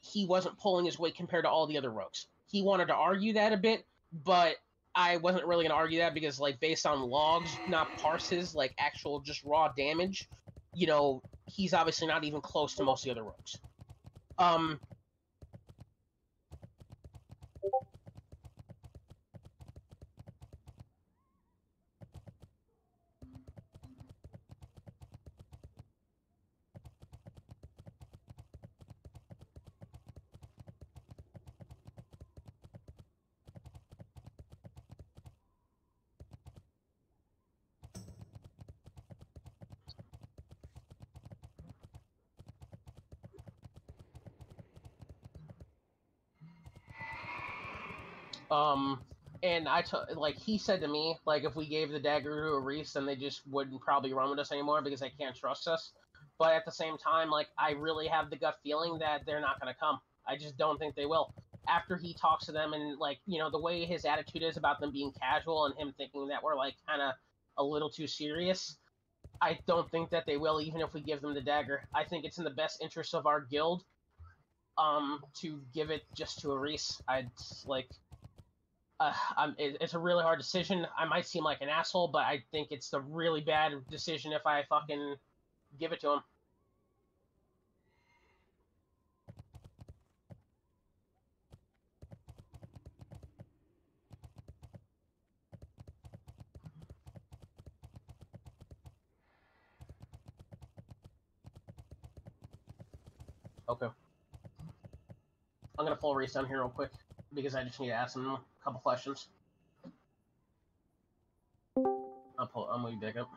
he wasn't pulling his weight compared to all the other rogues. He wanted to argue that a bit, but I wasn't really gonna argue that because like based on logs, not parses, like actual just raw damage, you know, he's obviously not even close to most of the other rogues. Um Um, and I t- like he said to me, like if we gave the dagger to a Reese, then they just wouldn't probably run with us anymore because they can't trust us. But at the same time, like I really have the gut feeling that they're not gonna come. I just don't think they will. After he talks to them and like you know the way his attitude is about them being casual and him thinking that we're like kind of a little too serious, I don't think that they will. Even if we give them the dagger, I think it's in the best interest of our guild um to give it just to a Reese. I'd like uh, it, it's a really hard decision. I might seem like an asshole, but I think it's the really bad decision if I fucking give it to him. Okay. I'm gonna pull Reese down here real quick because I just need to ask him a couple questions. I'll pull. Move you back up.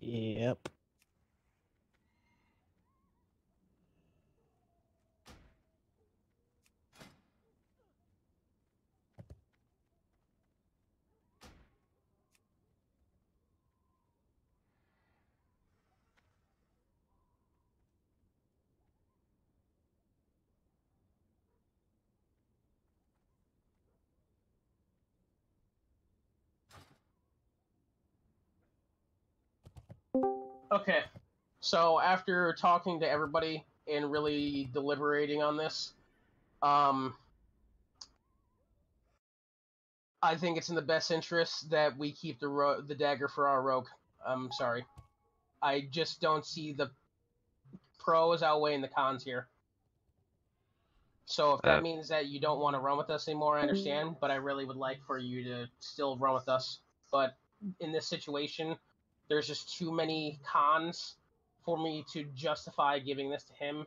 Yep. Okay. So after talking to everybody and really deliberating on this, um, I think it's in the best interest that we keep the ro- the dagger for our rogue. I'm sorry. I just don't see the pros outweighing the cons here. So if that Uh, means that you don't want to run with us anymore, I understand. But I really would like for you to still run with us. But in this situation, there's just too many cons for me to justify giving this to him.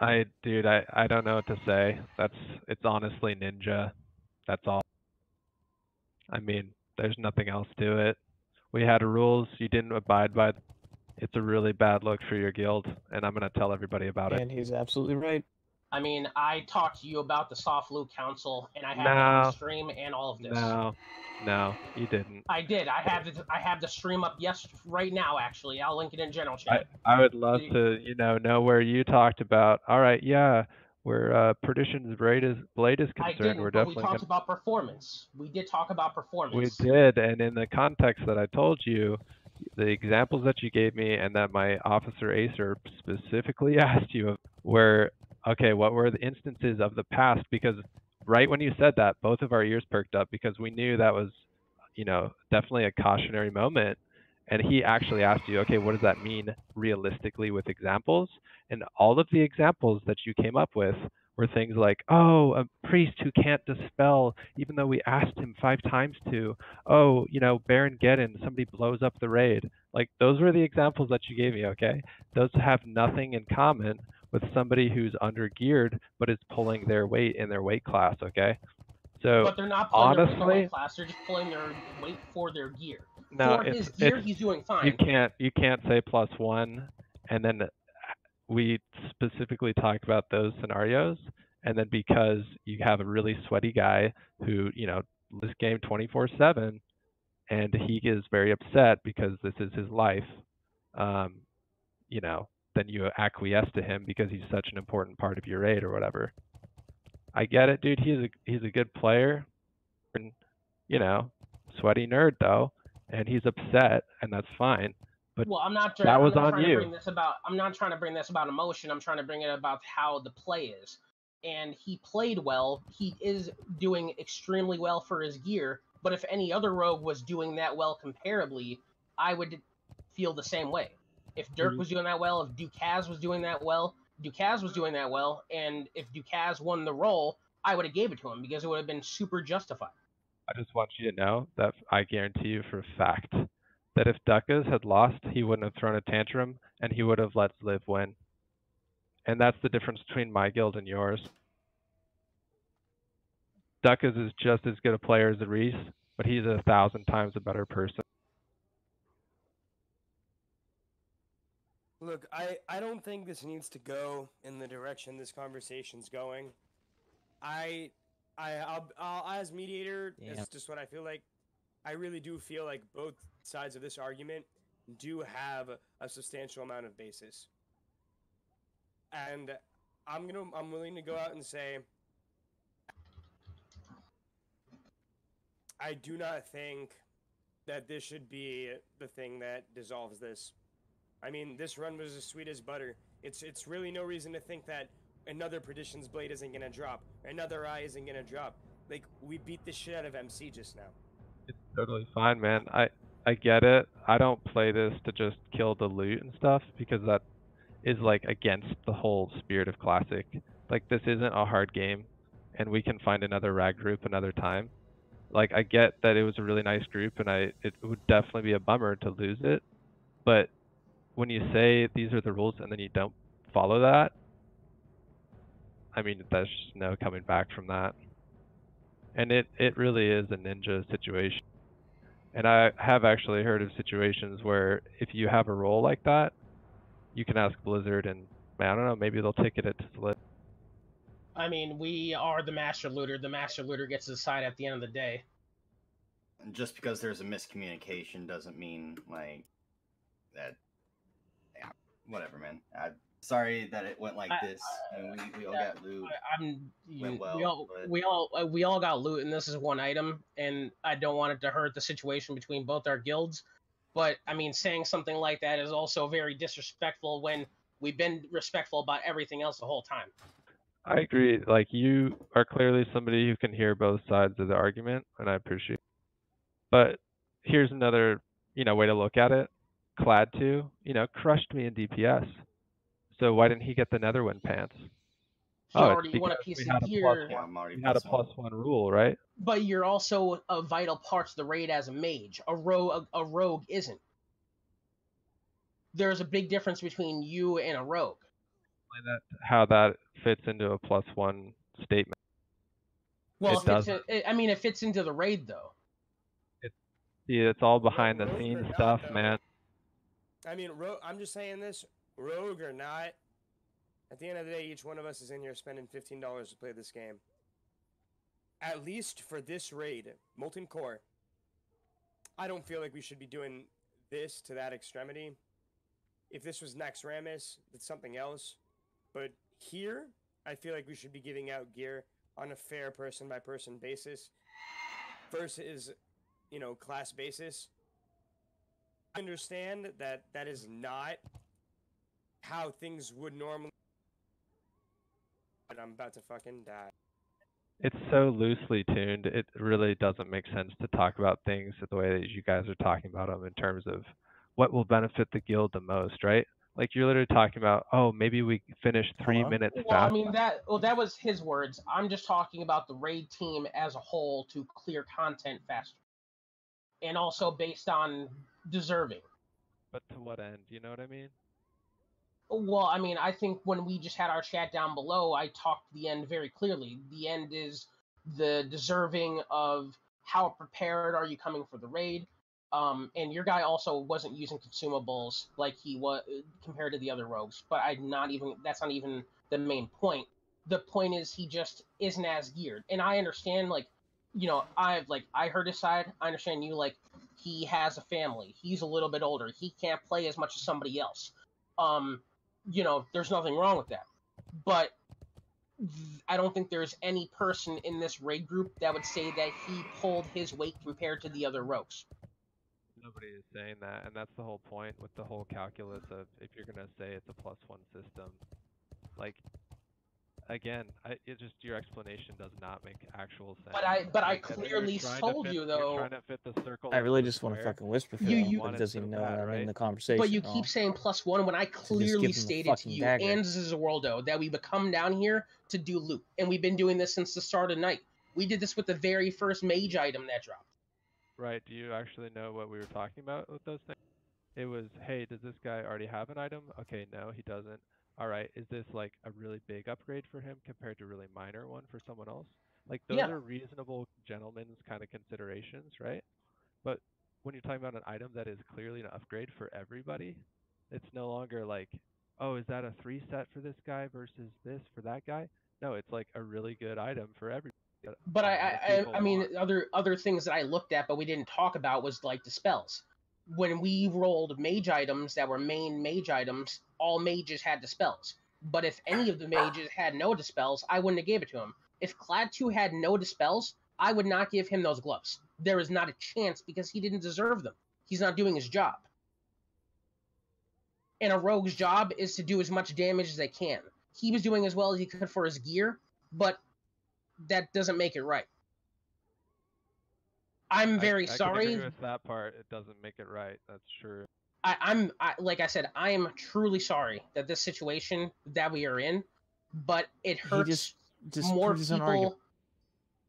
I, dude, I, I don't know what to say. That's, it's honestly ninja. That's all. I mean, there's nothing else to it. We had rules, you didn't abide by. It's a really bad look for your guild, and I'm gonna tell everybody about it. And he's absolutely right. I mean, I talked to you about the soft loot council, and I on No. stream and all of this. No, no, you didn't. I did. I have the I have the stream up. Yes, right now. Actually, I'll link it in general chat. I, I would love The- to, you know, know where you talked about. All right, yeah, where uh, Perdition's blade is blade is I concerned, didn't, we're but we talked gonna. about performance. We did talk about performance. We did, and in the context that I told you, the examples that you gave me and that my officer Acer specifically asked you of were, okay, what were the instances of the past? Because right when you said that, both of our ears perked up because we knew that was, you know, definitely a cautionary moment. And he actually asked you, okay, what does that mean realistically with examples? And all of the examples that you came up with were things like, oh, a priest who can't dispel, even though we asked him five times to. Oh, you know, Baron Geddon, somebody blows up the raid. Like, those were the examples that you gave me, okay? Those have nothing in common with somebody who's under geared but is pulling their weight in their weight class, okay? So, but they're not pulling their weight honestly, class. They're just pulling their weight for their gear. no, for his gear, he's doing fine. you can't you can't say plus one and then we specifically talked about those scenarios and then because you have a really sweaty guy who you know this game 24 7 and he is very upset because this is his life um you know then you acquiesce to him because he's such an important part of your raid or whatever i get it dude he's a he's a good player and you know sweaty nerd though and he's upset and that's fine but well, I'm not. that I'm was not on trying to you. bring this about. I'm not trying to bring this about emotion. I'm trying to bring it about how the play is. And he played well. He is doing extremely well for his gear. But if any other rogue was doing that well comparably, I would feel the same way. If Dirk Mhm. was doing that well, if Ducaz was doing that well, Ducaz was doing that well, and if Ducaz won the role, I would have gave it to him because it would have been super justified. I just want you to know that I guarantee you for a fact that if Duckas had lost, he wouldn't have thrown a tantrum and he would have let Liv win. And that's the difference between my guild and yours. Duckas is just as good a player as the Reese, but he's a thousand times a better person. Look, I, I don't think this needs to go in the direction this conversation's going. I I I'll, I'll as mediator, Yeah. that's just what I feel like. I really do feel like both sides of this argument do have a substantial amount of basis. And I'm gonna I'm willing to go out and say I do not think that this should be the thing that dissolves this. I mean, this run was as sweet as butter. It's it's really no reason to think that another Perdition's blade isn't gonna drop, another eye isn't gonna drop. Like we beat the shit out of MC just now. It's totally fine, man. I I get it. I don't play this to just kill the loot and stuff because that is like against the whole spirit of classic. Like this isn't a hard game and we can find another rag group another time. Like I get that it was a really nice group and I it would definitely be a bummer to lose it. But when you say these are the rules and then you don't follow that, I mean there's just no coming back from that. And it, it really is a ninja situation. And I have actually heard of situations where if you have a role like that, you can ask Blizzard and I don't know, maybe they'll ticket it to Slip. I mean, we are the master looter. The master looter gets to decide at the end of the day. And just because there's a miscommunication doesn't mean like that. Yeah, whatever, man. I'm sorry that it went like I- this. I mean, we, we all Yeah, got loot. I, I'm you, Went we all but- we all uh, we all got loot, and this is one item, and I don't want it to hurt the situation between both our guilds. But I mean, saying something like that is also very disrespectful when we've been respectful about everything else the whole time. I agree. Like you are clearly somebody who can hear both sides of the argument, and I appreciate. It. But here's another, you know, way to look at it. Clad two, you know, crushed me in DPS. So why didn't he get the Netherwind pants? He Oh, it's already won a because piece we of had a gear. Yeah, one. I'm We had a plus one. plus one rule, right? But you're also a vital part of the raid as a mage. A rogue, a, a rogue isn't. There's a big difference between you and a rogue. That how that fits into a plus one statement. Well, It it fits doesn't. I mean, it fits into the raid though. See, it's all behind the scenes stuff, though. man. I mean, ro- I'm just saying this, rogue or not. At the end of the day, each one of us is in here spending fifteen dollars to play this game. At least for this raid, Molten Core. I don't feel like we should be doing this to that extremity. If this was Naxxramas, it's something else. But here, I feel like we should be giving out gear on a fair person by person basis versus, you know, class basis. I understand that that is not how things would normally. But I'm about to fucking die. It's so loosely tuned. It really doesn't make sense to talk about things the way that you guys are talking about them in terms of what will benefit the guild the most, right? Like you're literally talking about, oh, maybe we finish three Hello? minutes Well, I mean that. Well, that was his words. I'm just talking about the raid team as a whole to clear content faster, and also based on deserving. But to what end? You know what I mean? Well, I mean, I think when we just had our chat down below, I talked the end very clearly. The end is the deserving of how prepared are you coming for the raid. Um, and your guy also wasn't using consumables like he was compared to the other rogues. But I'm not even. That's not even the main point. The point is he just isn't as geared. And I understand, like, you know, I've like I heard his side. I understand you. Like, he has a family. He's a little bit older. He can't play as much as somebody else. Um, you know, there's nothing wrong with that. But I don't think there's any person in this raid group that would say that he pulled his weight compared to the other rogues. Nobody is saying that, and that's the whole point with the whole calculus of if you're gonna say it's a plus one system, like again, I, it just your explanation does not make actual sense. But I- but I Like, and clearly trying to told fit- you, you're though- trying to fit the circle. I really just want to fucking whisper for You- him, you- but want he it doesn't so even know bad, I'm in the conversation. But you and all. keep saying plus one when I clearly give him a stated to fucking you dagger. and Zizworldo that we would come down here to do loot. And we've been doing this since the start of night. We did this with the very first mage item that dropped. Right. Do you actually know what we were talking about with those things? It was, hey, does this guy already have an item? Okay, no, he doesn't. All right, is this like a really big upgrade for him compared to a really minor one for someone else? Like those Yeah. are reasonable gentlemen's kind of considerations, right? But when you're talking about an item that is clearly an upgrade for everybody, it's no longer like, oh, is that a three set for this guy versus this for that guy? No, it's like a really good item for everybody. But I, a lot of I, I, I mean, want. other other things that I looked at, but we didn't talk about was like the spells. When we rolled mage items that were main mage items, all mages had dispels. But if any of the mages had no dispels, I wouldn't have gave it to him. If Clad 2 had no dispels, I would not give him those gloves. There is not a chance because he didn't deserve them. He's not doing his job. And a rogue's job is to do as much damage as they can. He was doing as well as he could for his gear, but that doesn't make it right. I'm very I can sorry. agree with that part. It doesn't make it right. That's true. I, I'm I, like I said, I am truly sorry that this situation that we are in, but it hurts just just more proves his people,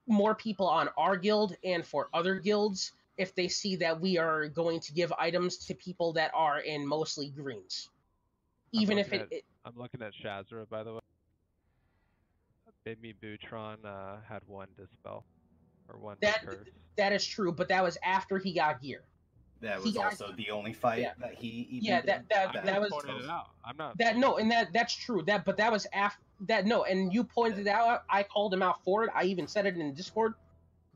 more people on our guild and for other guilds if they see that we are going to give items to people that are in mostly greens, even if it, at- it I'm looking at Shazra, by the way. Baby Butron uh, had one dispel, or one that curse. that is true, but that was after he got gear. That He was got- also the only fight Yeah. that he. Even Yeah, did. that that that was it out. I'm not. That no, and that that's true. That but that was after that no, and you pointed it out. I called him out for it. I even said it in Discord.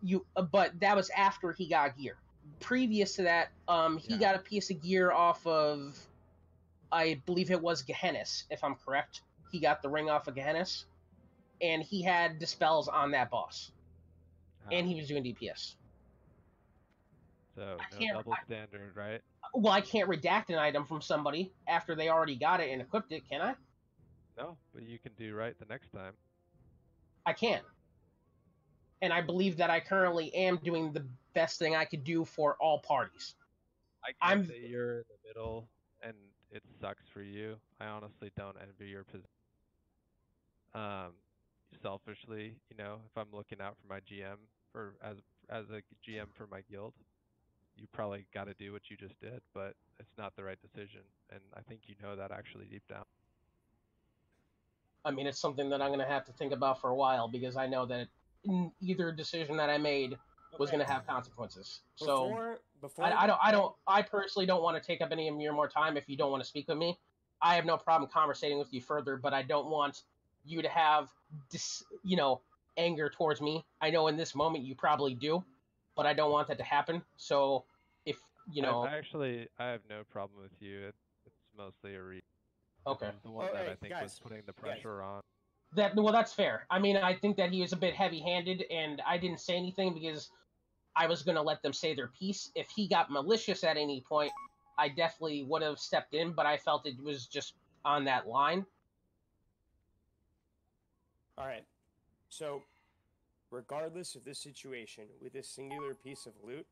You, uh, but that was after he got gear. Previous to that, um, he Yeah. got a piece of gear off of, I believe it was Gehennas, if I'm correct. He got the ring off of Gehennas, and he had dispels on that boss, and he was doing DPS. So no double standard, right? Well, I can't redact an item from somebody after they already got it and equipped it, can I? No, but you can do right the next time. I can't. And I believe that I currently am doing the best thing I could do for all parties. I I'm- say you're in the middle and it sucks for you. I honestly don't envy your position. Um, selfishly, you know, if I'm looking out for my GM for as as a GM for my guild, you probably got to do what you just did, but it's not the right decision, and I think you know that actually deep down. I mean, it's something that I'm going to have to think about for a while because I know that n- either decision that I made was Okay. going to have consequences. So Before, before I, I don't, I don't, I personally don't want to take up any of your more time if you don't want to speak with me. I have no problem conversating with you further, but I don't want you to have, dis, you know, anger towards me. I know in this moment you probably do, but I don't want that to happen. So if you know, I, actually I have no problem with you. It, it's mostly a re. Okay. The one Oh, that hey, I think was putting the guys. pressure on. That well, that's fair. I mean, I think that he was a bit heavy-handed, and I didn't say anything because I was gonna let them say their piece. If he got malicious at any point, I definitely would have stepped in, but I felt it was just on that line. All right. So, regardless of this situation with this singular piece of loot,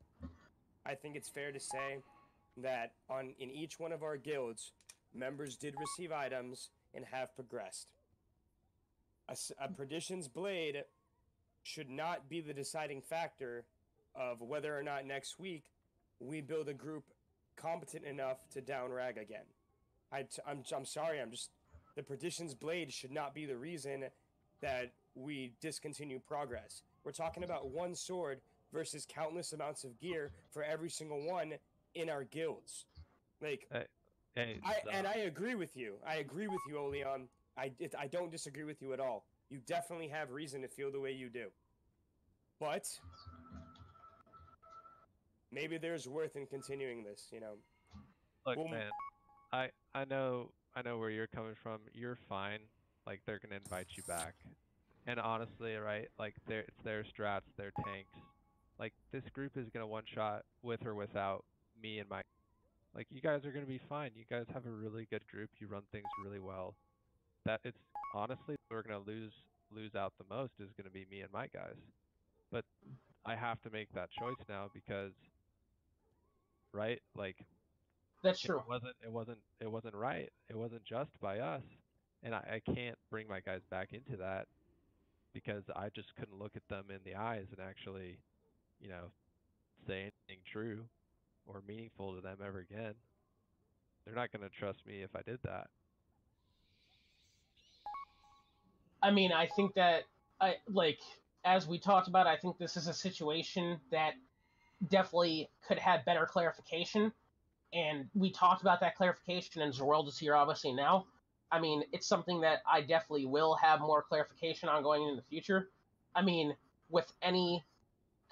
I think it's fair to say that on in each one of our guilds, members did receive items and have progressed. A Perdition's Blade should not be the deciding factor of whether or not next week we build a group competent enough to down rag again. I, t- I'm, I'm sorry, I'm just. The Perdition's Blade should not be the reason that we discontinue progress. We're talking about one sword versus countless amounts of gear for every single one in our guilds. Like, Hey, I, so- and I agree with you. I agree with you, Olin. I, I don't disagree with you at all. You definitely have reason to feel the way you do. But maybe there's worth in continuing this, you know. Look, Well, man, I I know I know where you're coming from. You're fine. Like they're gonna invite you back. And honestly, right? Like their it's their strats, their tanks. Like this group is gonna one shot with or without me and my. Like you guys are gonna be fine. You guys have a really good group. You run things really well. That it's honestly we're gonna lose lose out the most is gonna be me and my guys. But I have to make that choice now because, right? Like That's true. it wasn't it wasn't it wasn't right. It wasn't just by us. And I, I can't bring my guys back into that because I just couldn't look at them in the eyes and actually, you know, say anything true or meaningful to them ever again. They're not gonna trust me if I did that. I mean, I think that I like as we talked about. I think this is a situation that definitely could have better clarification, and we talked about that clarification. And Zorld is here, obviously now. I mean, it's something that I definitely will have more clarification on going in the future. I mean, with any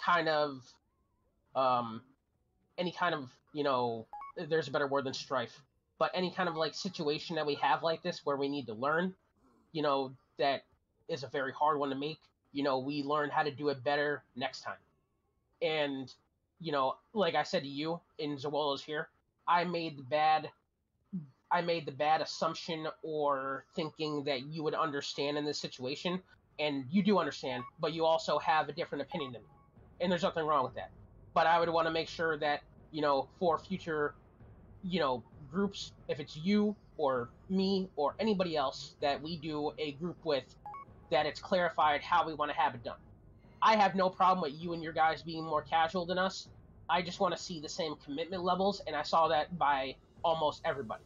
kind of, um, any kind of, you know, there's a better word than strife, but any kind of like situation that we have like this where we need to learn, you know, that is a very hard one to make. You know, we learn how to do it better next time. And, you know, like I said to you in Zawaldo's here, I made the bad I made the bad assumption or thinking that you would understand in this situation, and you do understand, but you also have a different opinion than me. And there's nothing wrong with that. But I would want to make sure that, you know, for future, you know, groups, if it's you or me or anybody else that we do a group with, that it's clarified how we want to have it done. I have no problem with you and your guys being more casual than us. I just want to see the same commitment levels, and I saw that by almost everybody.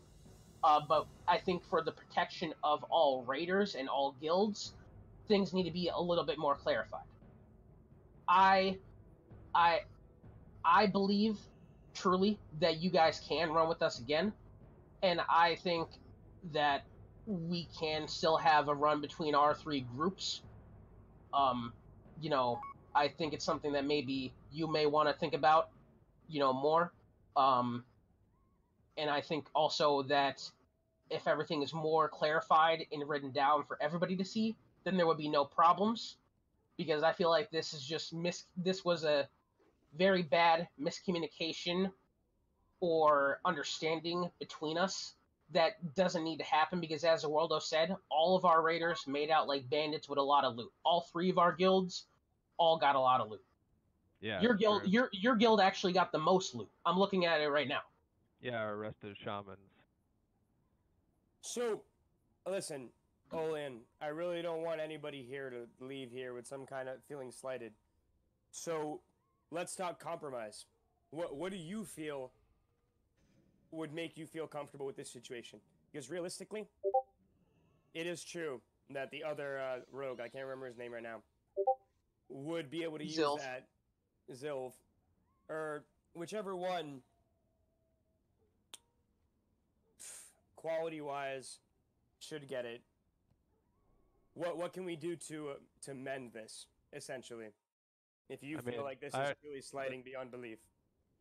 Uh, but I think for the protection of all raiders and all guilds, things need to be a little bit more clarified. I, I, I believe truly that you guys can run with us again, and I think that we can still have a run between our three groups. Um, you know, I think it's something that maybe you may want to think about, you know, more. Um, and I think also that if everything is more clarified and written down for everybody to see, then there would be no problems. Because I feel like this is just mis. This was a very bad miscommunication or understanding between us that doesn't need to happen because as Waldo said, all of our raiders made out like bandits with a lot of loot. All three of our guilds all got a lot of loot. Yeah. your guild true. your your guild actually got the most loot. I'm looking at it right now. Yeah, our resto shamans. So, listen, Olin, I really don't want anybody here to leave here with some kind of feeling slighted. So, let's talk compromise. What what do you feel would make you feel comfortable with this situation? Because realistically, it is true that the other uh, rogue, I can't remember his name right now, would be able to use Zilf. that Zilv, or whichever one quality wise should get it. What what can we do to uh, to mend this essentially? If you I feel mean, like this I- is really sliding beyond belief.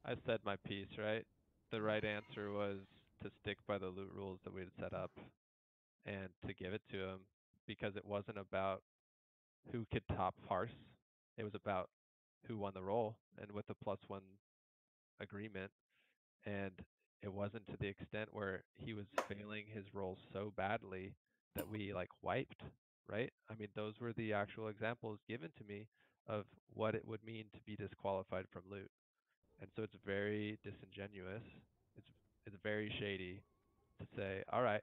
I said my piece, right? The right answer was to stick by the loot rules that we had set up and to give it to him because it wasn't about who could top parse. It was about who won the roll and with the plus one agreement. And it wasn't to the extent where he was failing his role so badly that we like wiped, right? I mean, those were the actual examples given to me of what it would mean to be disqualified from loot and so it's very disingenuous. It's it's very shady to say, all right,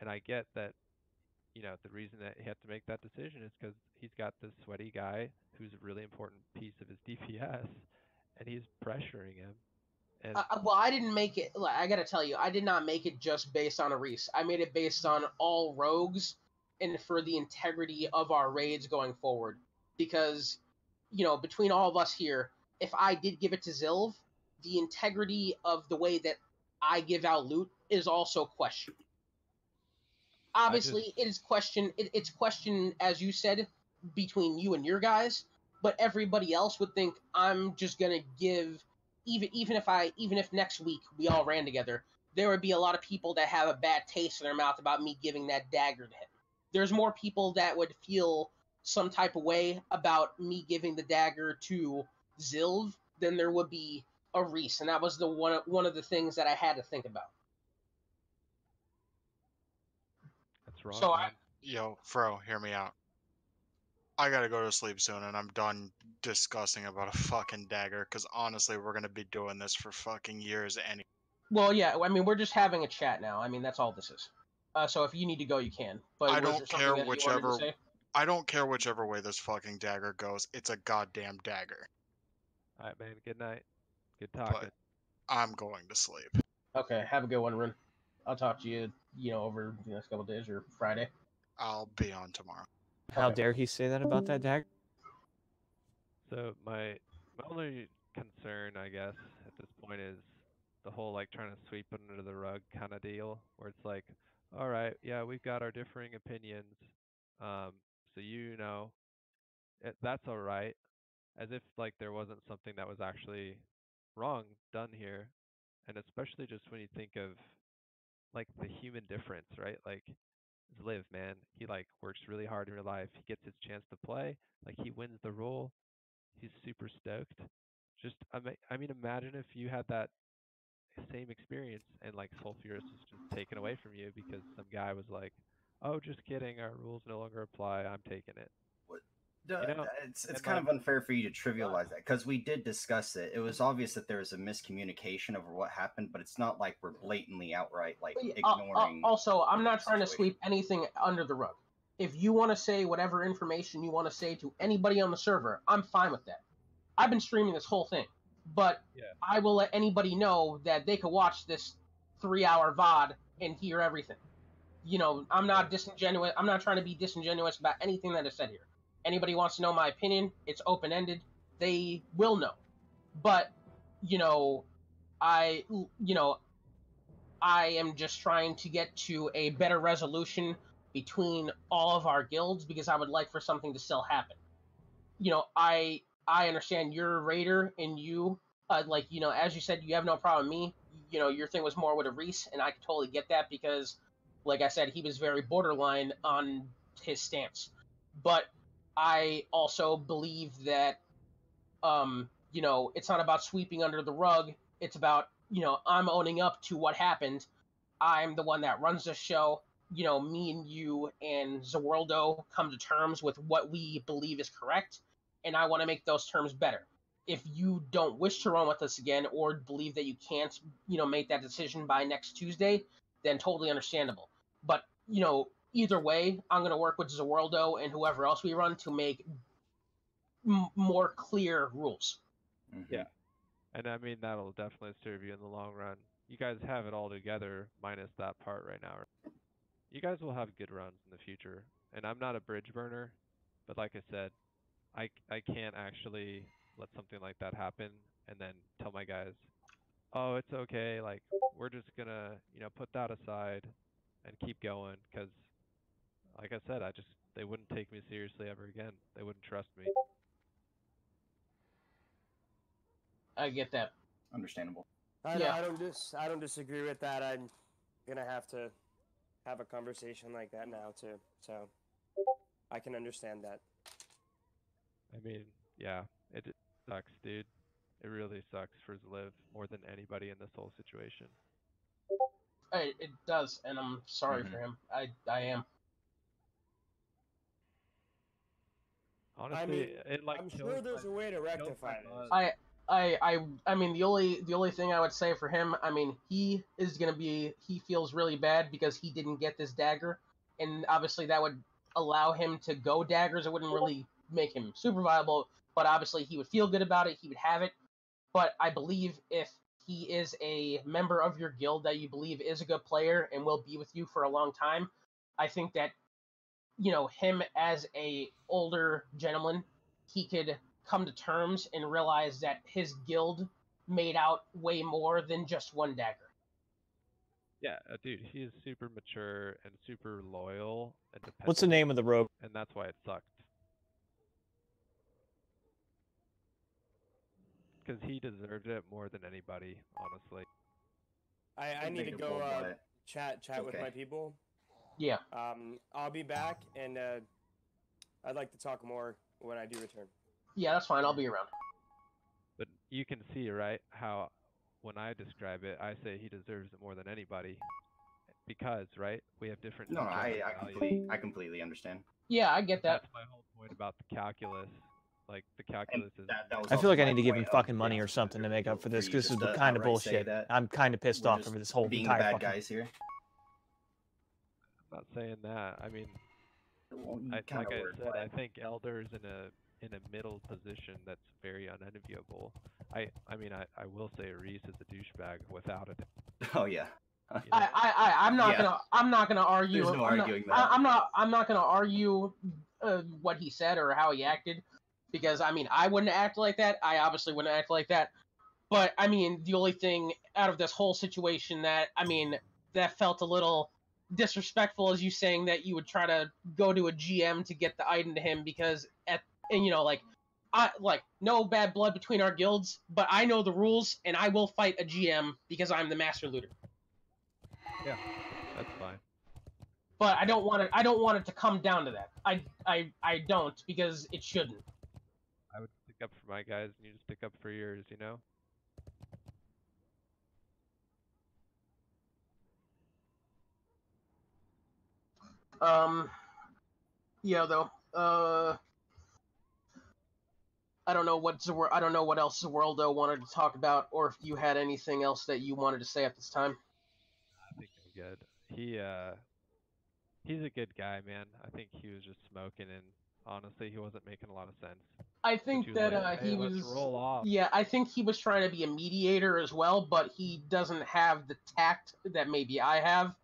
and I get that. You know, the reason that he had to make that decision is because he's got this sweaty guy who's a really important piece of his DPS, and he's pressuring him. And Uh, well, I didn't make it. like, I gotta tell you, I did not make it just based on a Reese. I made it based on all rogues and for the integrity of our raids going forward. Because, you know, between all of us here, if I did give it to Zilv, the integrity of the way that I give out loot is also questioned. Obviously, it is question. It, it's question, as you said, between you and your guys. But everybody else would think I'm just gonna give even even if I even if next week we all ran together, there would be a lot of people that have a bad taste in their mouth about me giving that dagger to him. There's more people that would feel some type of way about me giving the dagger to Zilv than there would be a Reese, and that was the one one of the things that I had to think about. that's wrong. So I. Yo, Fro, hear me out. I gotta go to sleep soon, and I'm done discussing about a fucking dagger. Cause honestly, we're gonna be doing this for fucking years anyway. well, yeah, I mean we're just having a chat now. I mean that's all this is. Uh, so if you need to go, you can. But I don't care that you wanted to whichever. I don't care whichever way this fucking dagger goes. It's a goddamn dagger. All right, man. Good night. Good talking. I'm going to sleep. Okay, have a good one, Run. I'll talk to you, you know, over the next couple days or Friday. I'll be on tomorrow. How Okay. dare he say that about that dagger? So my my only concern, I guess, at this point is the whole like trying to sweep under the rug kind of deal, where it's like, all right, yeah, we've got our differing opinions, um, so you know, it, that's all right, as if like there wasn't something that was actually wrong done here, and especially just when you think of like the human difference, right? Like Liv, man, he like works really hard in real life. He gets his chance to play. Like he wins the roll. He's super stoked. Just I mean, I mean, imagine if you had that same experience and like Sulfuras was just taken away from you because some guy was like, "Oh, just kidding. Our rules no longer apply. I'm taking it." Duh, You know, it's it's kind like- of unfair for you to trivialize that because we did discuss it. It was obvious that there was a miscommunication over what happened, but it's not like we're blatantly outright like But yeah, al- al- ignoring. also, I'm not trying to sweep anything under the rug. If you want to say whatever information you want to say to anybody on the server, I'm fine with that. I've been streaming this whole thing, but Yeah. I will let anybody know that they could watch this three-hour VOD and hear everything. You know, I'm not disingenuous. I'm not trying to be disingenuous about anything that is said here. Anybody wants to know my opinion, it's open-ended. They will know. But, you know, I, you know, I am just trying to get to a better resolution between all of our guilds because I would like for something to still happen. You know, I I understand you're a raider and you uh, like you know as you said you have no problem me. You know your thing was more with a Reese and I totally get that because like I said he was very borderline on his stance. But I also believe that um you know, it's not about sweeping under the rug. It's about, you know, I'm owning up to what happened. I'm the one that runs the show. You know, me and you and Zawaldo come to terms with what we believe is correct, and I want to make those terms better. If you don't wish to run with us again or believe that you can't, you know, make that decision by next Tuesday, then totally understandable. But, you know, either way, I'm going to work with Zawaldo and whoever else we run to make m- more clear rules. Mm-hmm. Yeah. And I mean that'll definitely serve you in the long run. You guys have it all together minus that part right now. You guys will have good runs in the future. And I'm not a bridge burner, but like I said, I I can't actually let something like that happen and then tell my guys, "Oh, it's okay. Like we're just going to, you know, put that aside and keep going cuz like I said, I just they wouldn't take me seriously ever again. They wouldn't trust me. I get that. Understandable. I, Yeah. I don't dis I don't disagree with that. I'm gonna have to have a conversation like that now too. So I can understand that. I mean, yeah, it it sucks, dude. It really sucks for Zilv more than anybody in this whole situation. I, it does, and I'm sorry Mhm. for him. I I am. Honestly, mean, it like I'm sure there's my- a way to rectify this. I I I I mean the only the only thing I would say for him, I mean he is gonna be he feels really bad because he didn't get this dagger, and obviously that would allow him to go daggers. It wouldn't really make him super viable, but obviously he would feel good about it. He would have it. But I believe if he is a member of your guild that you believe is a good player and will be with you for a long time, I think that you know him as a older gentleman, he could come to terms and realize that his guild made out way more than just one dagger. Yeah, uh, dude, he is super mature and super loyal and dependable. What's the name of the rogue? And that's why it sucked. Because he deserved it more than anybody, honestly. I, I need to go uh, but- chat chat with my people. Yeah. Um, I'll be back, and uh, I'd like to talk more when I do return. Yeah, that's fine. I'll be around. But you can see, right, how when I describe it, I say he deserves it more than anybody. Because, right, we have different. No, no, I, I completely, I completely understand. Yeah, I get that. That's my whole point about the calculus. Like the calculus is. That, that I feel like I need to give him fucking money or something to make up for this. you 'cause This is the kind of bullshit. I'm kind of pissed we're off over this whole being entire the bad fucking. guys here. I'm not saying that. I mean, Well, I, like I were, said, I but- think Elder's in a in a middle position that's very unenviable. I I mean, I, I will say Reese is a douchebag without a doubt. Oh yeah. you know? I, I, I I'm not Yeah. gonna I'm not gonna argue. There's no I'm arguing not, that. I, I'm not I'm not gonna argue uh, what he said or how he acted because I mean I wouldn't act like that. I obviously wouldn't act like that. But I mean the only thing out of this whole situation that I mean that felt a little disrespectful as you saying that you would try to go to a GM to get the item to him because at and you know like I like no bad blood between our guilds, but I know the rules and I will fight a GM because I'm the master looter. Yeah, that's fine. but I don't want it. I don't want it to come down to that. I I I don't because it shouldn't. I would stick up for my guys, and you just stick up for yours. You know. Um, yeah, though. Uh, I don't know what I don't know what else Zawaldo wanted to talk about, or if you had anything else that you wanted to say at this time. I think I'm good. He uh, he's a good guy, man. I think he was just smoking, and honestly, he wasn't making a lot of sense. I think that like, uh, "Hey, he was. roll off. Yeah, I think he was trying to be a mediator as well, but he doesn't have the tact that maybe I have,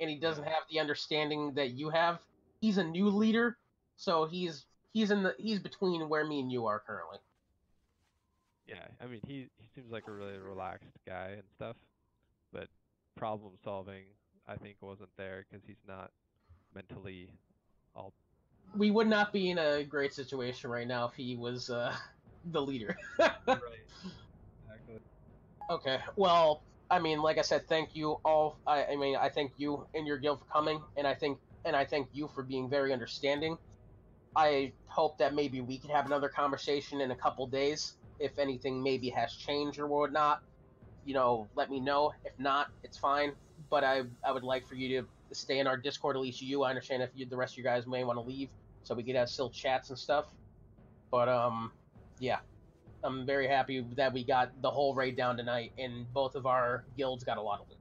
and he doesn't have the understanding that you have. He's a new leader, so he's he's in the he's between where me and you are currently. Yeah, I mean, he he seems like a really relaxed guy and stuff, but problem solving, I think, wasn't there because he's not mentally all. We would not be in a great situation right now if he was uh, the leader. Right. Exactly. Okay. Well, I mean, like I said, thank you all. I, I mean, I thank you and your guild for coming, and I think, and I thank you for being very understanding. I hope that maybe we could have another conversation in a couple days if anything maybe has changed or whatnot, you know, let me know. If not, it's fine. But I I would like for you to stay in our Discord, at least you. I understand if you, the rest of you guys may want to leave, so we could have still chats and stuff. But um, yeah, I'm very happy that we got the whole raid down tonight, and both of our guilds got a lot of loot.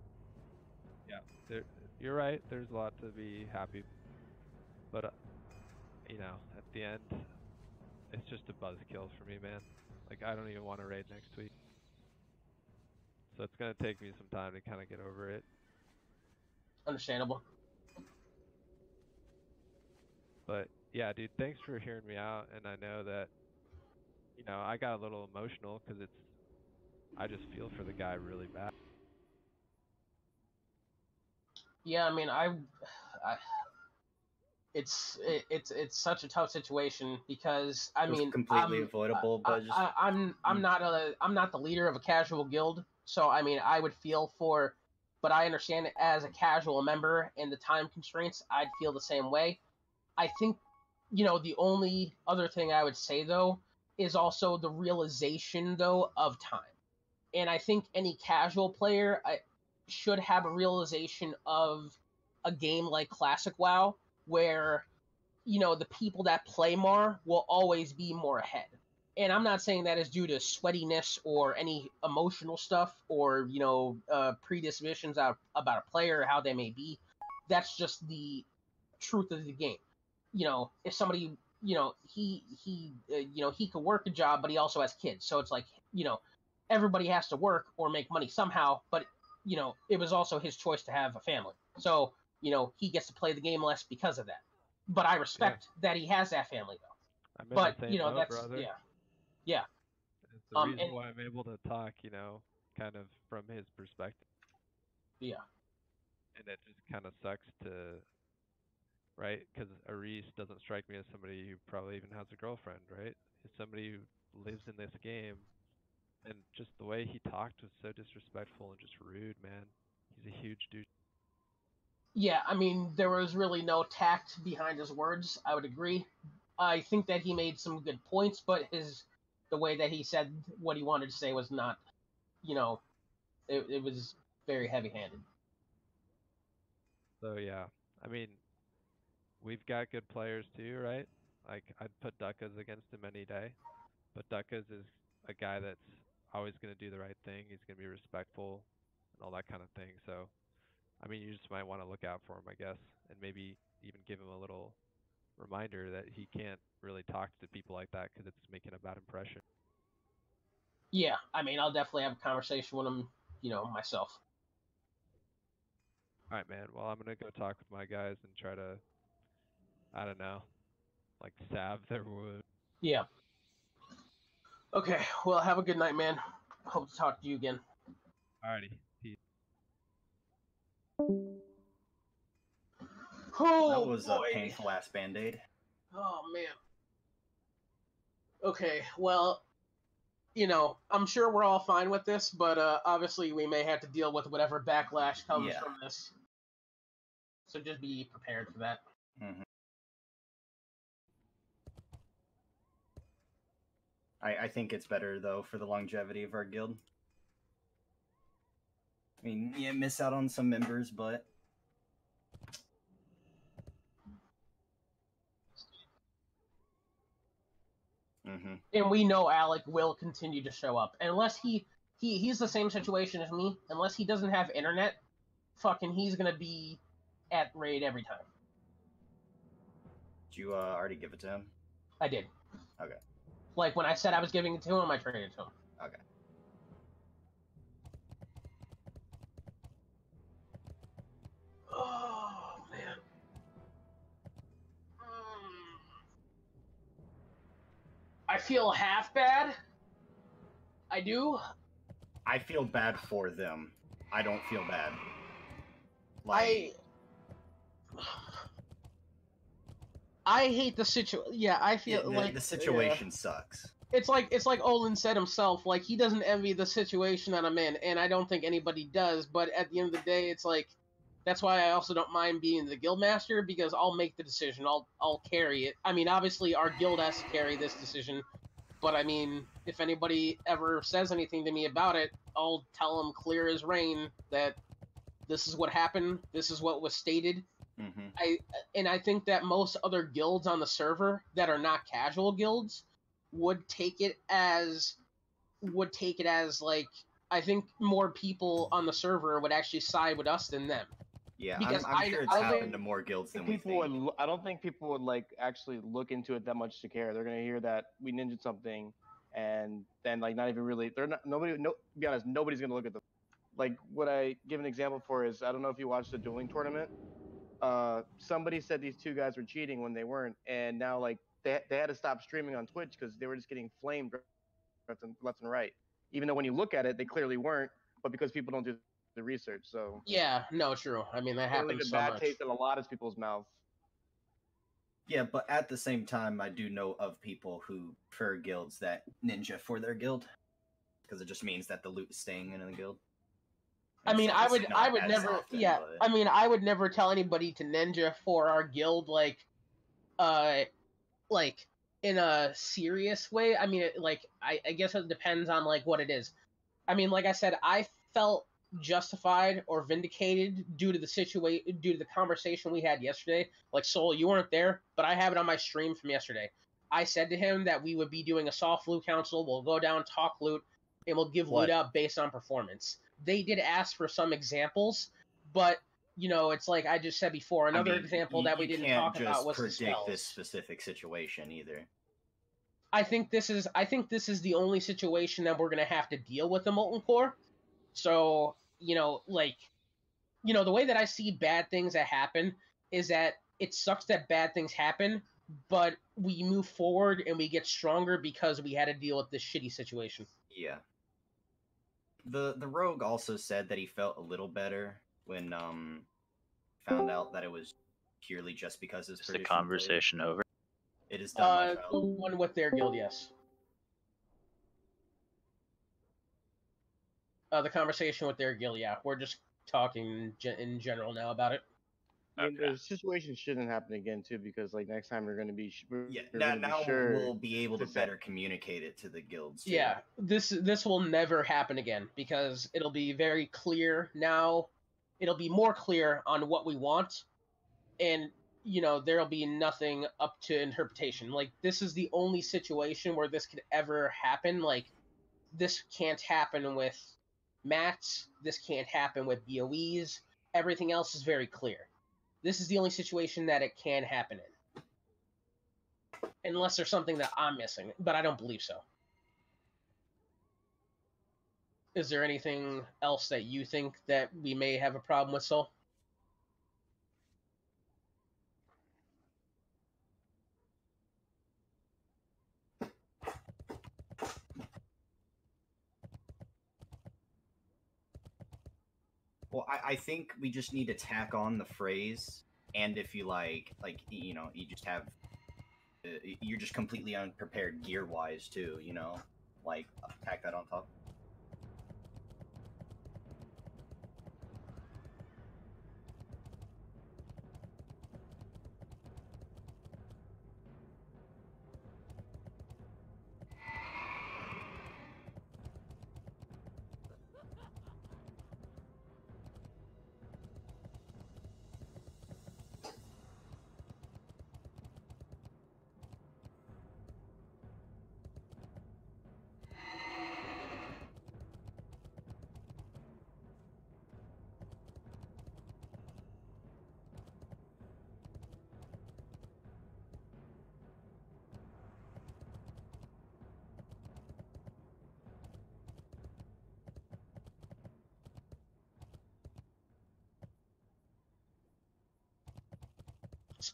Yeah, there, you're right. There's a lot to be happy, but uh, you know, at the end, it's just a buzzkill for me, man. Like I don't even want to raid next week, so it's gonna take me some time to kind of get over it. Understandable. But yeah, dude, thanks for hearing me out. And I know that, you know, I got a little emotional because it's, I just feel for the guy really bad. Yeah, I mean, I, I it's it, it's it's such a tough situation because I It was mean, completely I'm- avoidable, I, but just- I, I'm I'm mm. not a I'm not the leader of a casual guild, so I mean, I would feel for, but I understand it as a casual member and the time constraints. I'd feel the same way. I think, you know, the only other thing I would say though is also the realization though of time, and I think any casual player I, should have a realization of a game like Classic WoW where you know the people that play more will always be more ahead. And I'm not saying that is due to sweatiness or any emotional stuff or you know uh, predispositions out about a player or how they may be. That's just the truth of the game. You know, if somebody you know he he uh, you know he could work a job, but he also has kids, so it's like you know everybody has to work or make money somehow. But you know it was also his choice to have a family, so you know he gets to play the game less because of that. But I respect that he has that family though. I'm but you know boat, that's brother. yeah, yeah. It's the Um, reason and- why I'm able to talk, you know, kind of from his perspective. Yeah. And it just kind of sucks to, right? Because Aris doesn't strike me as somebody who probably even has a girlfriend, right? He's somebody who lives in this game, and just the way he talked was so disrespectful and just rude, man. He's a huge douche. Yeah, I mean, there was really no tact behind his words. I would agree. I think that he made some good points, but his the way that he said what he wanted to say was not, you know, it, it was very heavy-handed. So yeah, I mean, we've got good players too, right? Like I'd put Duckas against him any day, but Duckas is a guy that's always going to do the right thing. He's going to be respectful and all that kind of thing. So, I mean, you just might want to look out for him, I guess, and maybe even give him a little reminder that he can't really talk to people like that because it's making a bad impression. Yeah, I mean, I'll definitely have a conversation with him, you know, myself. All right, man. Well, I'm gonna go talk with my guys and try to, I don't know, like salve their wound. Yeah. Okay, well, have a good night, man. Hope to talk to you again. Alrighty. Peace. Oh, that was a painful ass band aid. Oh man. Okay, well, you know, I'm sure we're all fine with this, but uh, obviously we may have to deal with whatever backlash comes Yeah. from this. So just be prepared for that. hmm I, I think it's better though for the longevity of our guild. I mean, yeah, miss out on some members, but hmm And we know Alec will continue to show up unless he he he's the same situation as me. Unless he doesn't have internet, fucking he's gonna be at raid every time. did you uh, already give it to him? I did. Okay. Like when I said I was giving it to him, I traded it to him. Okay. Oh man. Mm. I feel half bad. I do. I feel bad for them. I don't feel bad. I. I hate the situation. Yeah, I feel the, like the situation sucks. It's like it's like Olin said himself. Like he doesn't envy the situation that I'm in, and I don't think anybody does. But at the end of the day, it's like that's why I also don't mind being the guild master because I'll make the decision. I'll I'll carry it. I mean, obviously our guild has to carry this decision, But I mean, if anybody ever says anything to me about it, I'll tell them clear as rain that this is what happened. This is what was stated. Mm-hmm. I and I think that most other guilds on the server that are not casual guilds would take it as would take it as like I think more people on the server would actually side with us than them. Yeah, Because I'm, I'm I- sure it's I happened to more guilds than think we people think. would. I don't think people would like actually look into it that much to care. They're gonna hear that we ninja something, and then like not even really. They're not. Nobody. No. Be honest, nobody's gonna look at the. Like what I give an example for is I don't know if you watched the dueling tournament. Uh, somebody said these two guys were cheating when they weren't, and now like they they had to stop streaming on Twitch because they were just getting flamed left and left and right. Even though when you look at it, they clearly weren't, but because people don't do the research, so Yeah, no, true. I mean that They leave happens a so bad much. taste in a lot of people's mouth. Yeah, but at the same time, I do know of people who prefer guilds that ninja for their guild, because it just means that the loot is staying in the guild. I mean, I would, I would never, often, yeah. but- I mean, I would never tell anybody to ninja for our guild, like, uh, like in a serious way. I mean, it, like, I, I guess it depends on like what it is. I mean, like I said, I felt justified or vindicated due to the situation, due to the conversation we had yesterday. Like, Soul, you weren't there, but I have it on my stream from yesterday. I said to him that we would be doing a soft loot council. We'll go down, talk loot, and we'll give What? loot out based on performance. They did ask for some examples, but you know, it's like I just said before. I Another mean, example you- that we didn't talk just about was the predict spells. this specific situation either. I think this is I think this is the only situation that we're gonna have to deal with the molten core. So you know, like, you know, the way that I see bad things that happen is that it sucks that bad things happen, but we move forward and we get stronger because we had to deal with this shitty situation. Yeah. The the rogue also said that he felt a little better when um found out that it was purely just because his Is the tradition played. conversation over? It is done, Uh, my one with their guild, yes. Uh, the conversation with their guild, yeah. We're just talking in general now about it. Uh, I mean, the situation shouldn't happen again too, because like next time we're gonna be sh- we're, Yeah, we're now, be now sure we'll be able to to better communicate it to the guilds. too. Yeah, this this will never happen again because it'll be very clear now. It'll be more clear on what we want, and you know there'll be nothing up to interpretation. Like this is the only situation where this could ever happen. Like this can't happen with mats. This can't happen with BOEs. Everything else is very clear. This is the only situation that it can happen in. Unless there's something that I'm missing, but I don't believe so. Is there anything else that you think that we may have a problem with, Soul? Well, I, I think we just need to tack on the phrase, and if you like, like you know, you just have, uh, you're just completely unprepared gear wise too. You know, like tack that on top.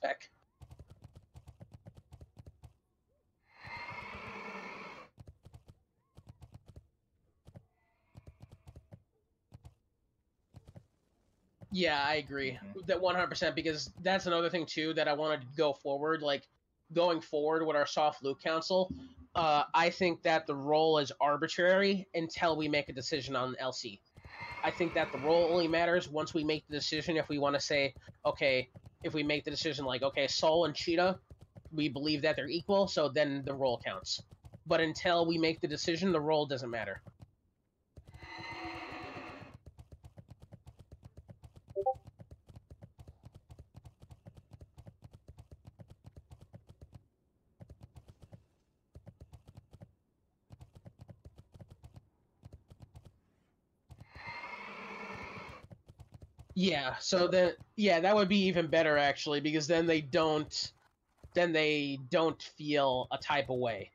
Spec. Yeah, I agree. That 100% because that's another thing too that I wanted to go forward like going forward with our soft loot council. Uh, I think that the roll is arbitrary until we make a decision on LC. I think that the roll only matters once we make the decision if we want to say, okay, if we make the decision like, okay, Soul and Cheetah, we believe that they're equal, so then the roll counts. but until we make the decision, the roll doesn't matter. Yeah, so then yeah, that would be even better actually because then they don't then they don't feel a type of way.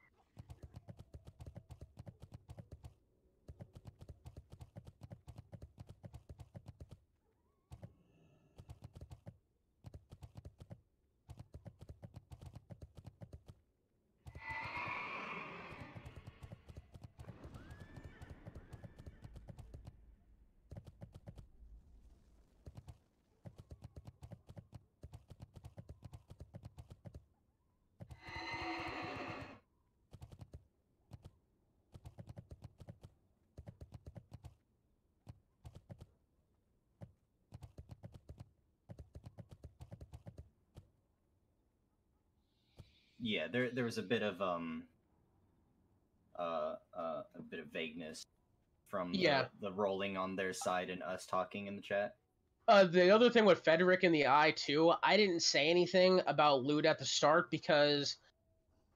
Yeah, there there was a bit of um uh, uh a bit of vagueness from the, Yeah. the rolling on their side and us talking in the chat. Uh, the other thing with Frederick in the eye too, I didn't say anything about loot at the start because,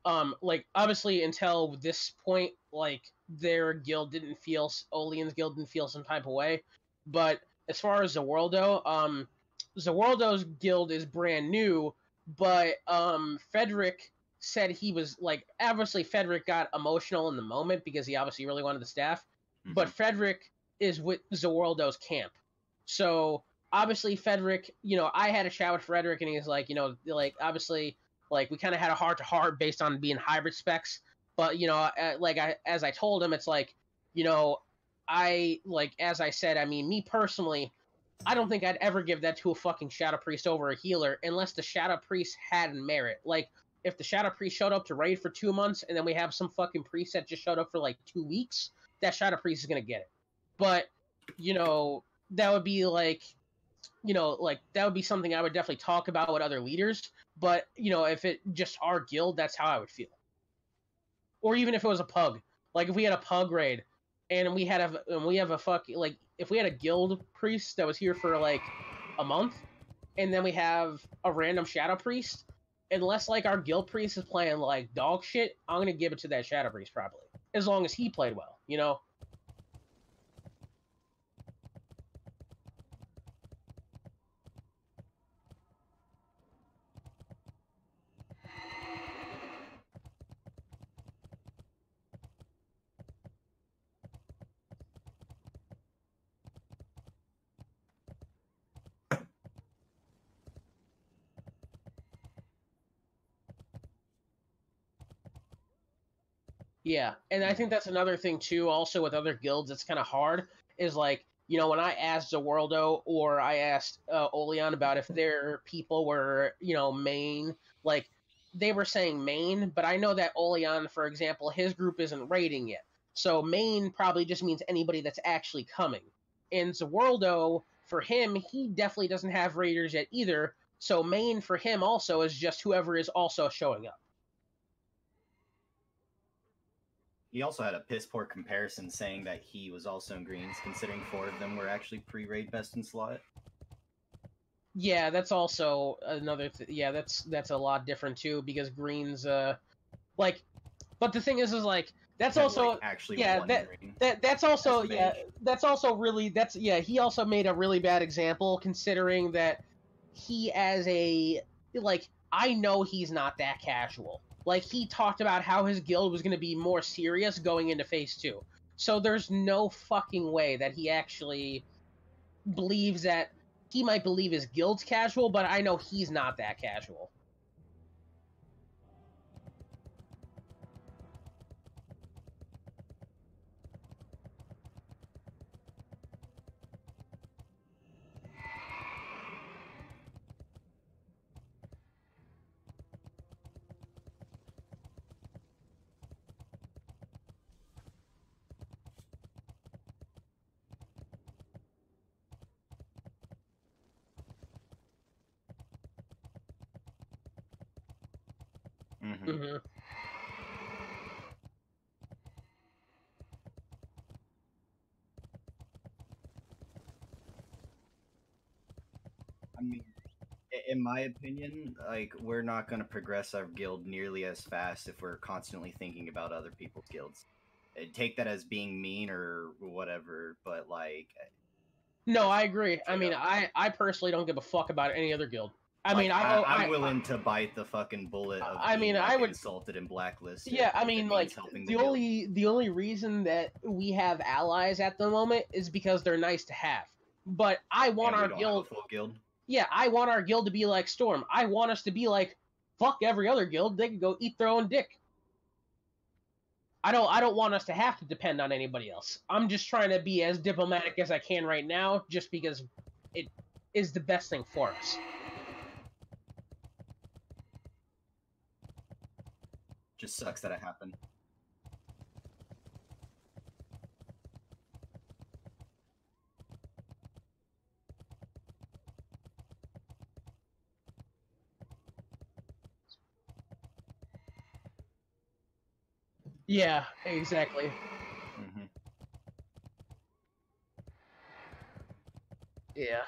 um, like obviously until this point, like their guild didn't feel Olin's guild didn't feel some type of way, but as far as Zawaldo, um, Zawaldo's guild is brand new, but um, Frederick said he was like obviously Frederick got emotional in the moment because he obviously really wanted the staff, mm-hmm. but Frederick is with Zawaldo's camp, so obviously Frederick, you know, I had a chat with Frederick and he was like, you know, like obviously like we kind of had a heart to heart based on being hybrid specs, but you know, like I as I told him, it's like, you know, I like as I said, I mean, me personally, I don't think I'd ever give that to a fucking Shadow Priest over a healer unless the Shadow Priest had merit. Like if the Shadow Priest showed up to raid for two months and then we have some fucking priest that just showed up for like two weeks, that Shadow Priest is gonna get it. But you know, that would be like you know, like that would be something I would definitely talk about with other leaders. But you know, if it just our guild, that's how I would feel. Or even if it was a pug, like if we had a pug raid, and we had a and we have a fuck like if we had a guild priest that was here for like a month, and then we have a random shadow priest. Unless like our guild priest is playing like dog shit, I'm gonna give it to that shadow priest probably, as long as he played well, you know. Yeah, and I think that's another thing too. Also with other guilds, it's kind of hard. Is like you know when I asked Zawaldo or I asked uh, Olin about if their people were you know main, like they were saying main, but I know that Olin, for example, his group isn't raiding yet. So main probably just means anybody that's actually coming. And Zawaldo, for him, he definitely doesn't have raiders yet either. So main for him also is just whoever is also showing up. He also had a piss poor comparison saying that he was also in greens, considering four of them were actually pre-raid best in slot. Yeah, that's also another. Th- yeah, that's that's a lot different too because greens, uh, like, but the thing is, is like that's Had, also like, actually yeah that, green. that that's also yeah that's also really that's yeah he also made a really bad example considering that he as a like I know he's not that casual. Like he talked about how his guild was going to be more serious going into phase 2. So there's no fucking way that he actually believes that he might believe his guild's casual, but I know he's not that casual. Mhm. hmm I mean, i- in my opinion, like we're not going to progress our guild nearly as fast if we're constantly thinking about other people's guilds. Uh, Take that as being mean or whatever, but like, No, I agree. I mean, I I personally don't give a fuck about any other guild. I like, mean, I, I, I, am willing to bite the fucking bullet. Of I mean, being, I would- insulted and blacklisted. Yeah, I mean, like helping the only the only reason that we have allies at the moment is because they're nice to have. But I want our don't have a guild. full guild. Yeah, I want our guild to be like Storm. I want us to be like fuck every other guild. They can go eat their own dick. I don't. I don't want us to have to depend on anybody else. I'm just trying to be as diplomatic as I can right now, just because it is the best thing for us. Just sucks that it happened. Yeah, exactly. hmm Yeah.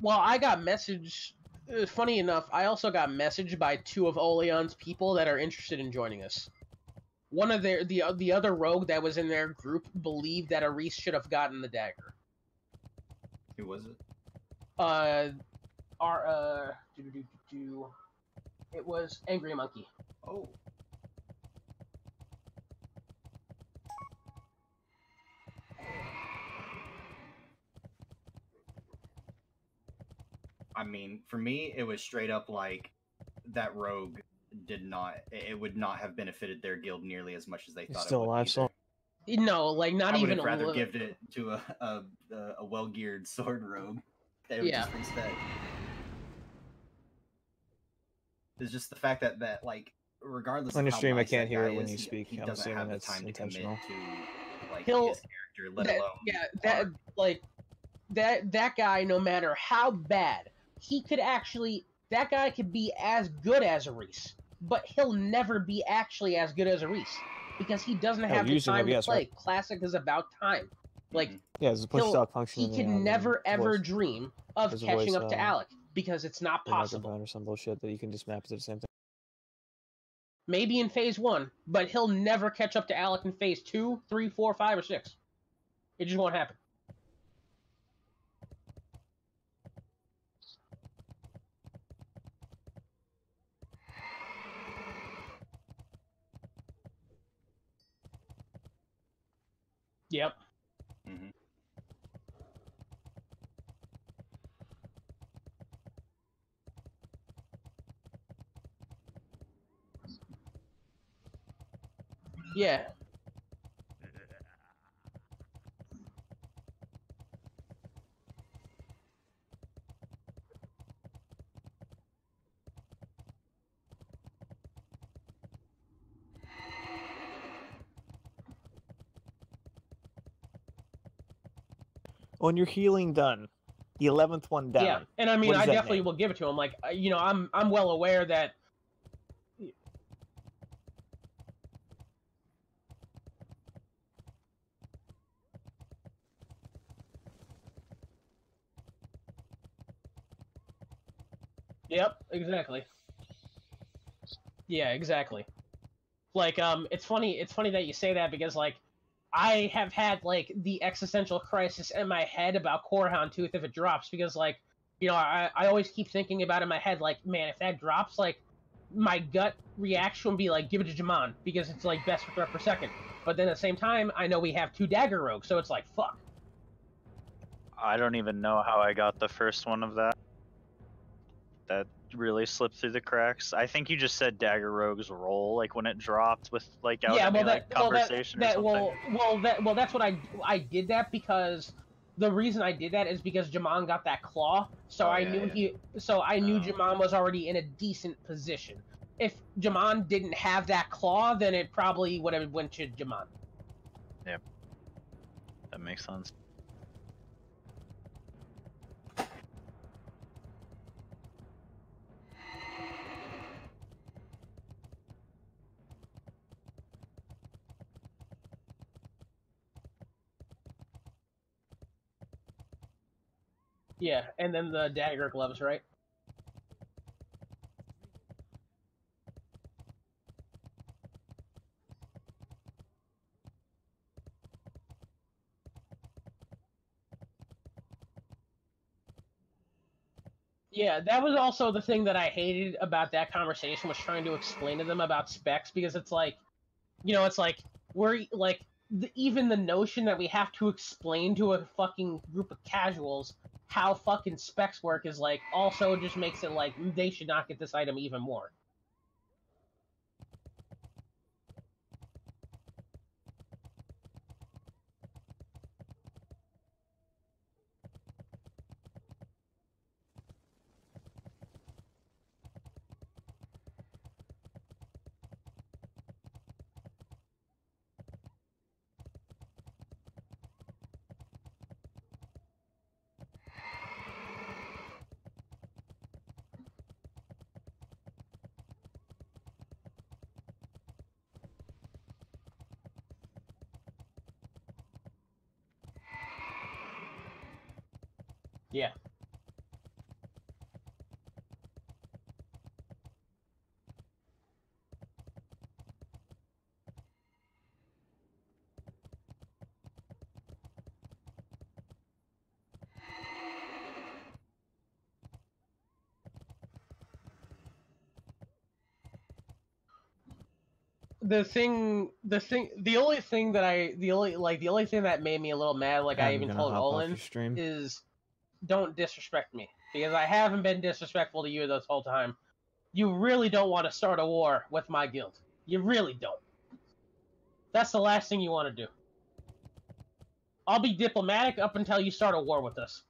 Well, I got message. uh, Funny enough, I also got messaged by two of Olin's people that are interested in joining us. One of their the the other rogue that was in their group believed that Aris should have gotten the dagger. Who was it? Uh, our uh, do, do, do, do, it was Angry Monkey. Oh. I mean, for me, it was straight up like that rogue did not. It would not have benefited their guild nearly as much as they He's thought. still it would alive, either. so No, like not I would even have a rather give it to a a, a, a well geared sword rogue. They would Yeah. just instead. It's just the fact that that like regardless On of your how stream, I can't hear it when is, you he- speak. He I'm doesn't assuming have the time to commit intentional. to like He'll- his character, let that, alone yeah that like that that guy no matter how bad he could actually that guy could be as good as a Reese, but he'll never be actually as good as a Reese because he doesn't Hell, have the time to play right? classic is about time like Yeah, there's a push he'll- stop function. he in can never ever voice- dream of there's catching voice, up to um, Alec because it's not possible or some bullshit that you can just map to the same thing. maybe in phase one but he'll never catch up to Alec in phase two three four five or six it just won't happen Yep. Yeah. On your healing done, the eleventh one down. Yeah, and I mean, I definitely name? will give it to him. Like, you know, I'm I'm well aware that. Yep, exactly. Yeah, exactly. Like, um, it's funny. It's funny that you say that because, like, I have had like the existential crisis in my head about Core Hound Tooth if it drops because, like, you know, I, I always keep thinking about it in my head, like, man, if that drops, like, my gut reaction would be like, give it to Jamon because it's like best for threat per second. But then at the same time, I know we have two dagger rogues, so it's like, fuck. I don't even know how I got the first one of that. That really slipped through the cracks. I think you just said Dagger Rogue's roll, like when it dropped with like out yeah, any, well, like, that, well, that, conversation that, or something. well, well, that, well, that's what I, I did that because the reason I did that is because Jamon got that claw, so Oh, I yeah, knew yeah. he, so I knew Oh. Jamon was already in a decent position. If Jamon didn't have that claw, then it probably would have went to Jamon. Yep, that makes sense. Yeah, and then the dagger gloves, right? Yeah, that was also the thing that I hated about that conversation was trying to explain to them about specs because it's like, you know, it's like we're like the, even the notion that we have to explain to a fucking group of casuals how fucking specs work is like also just makes it like they should not get this item even more. Yeah. The thing the thing the only thing that i the only like the only thing that made me a little mad like i I'm even told olin is don't disrespect me because i haven't been disrespectful to you this whole time. You really don't want to start a war with my guild. You really don't. That's the last thing you want to do. I'll be diplomatic up until you start a war with us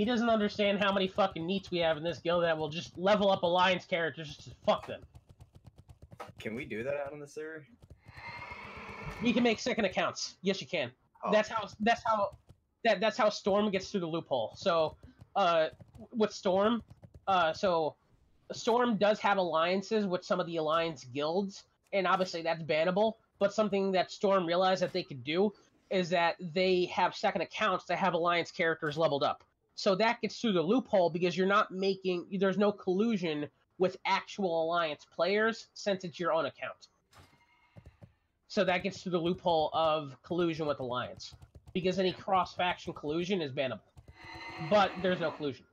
He doesn't understand how many fucking neats we have in this guild that will just level up alliance characters just to fuck them. Can we do that out on the server? You can make second accounts. Yes, you can. Oh. That's how. That's how. That that's how Storm gets through the loophole. So, uh, with Storm, uh, so Storm does have alliances with some of the alliance guilds, and obviously that's bannable. But something that Storm realized that they could do is that they have second accounts that have alliance characters leveled up. So that gets through the loophole because you're not making there's no collusion with actual alliance players since it's your own account. So that gets through the loophole of collusion with alliance because any cross faction collusion is bannable. But there's no collusion.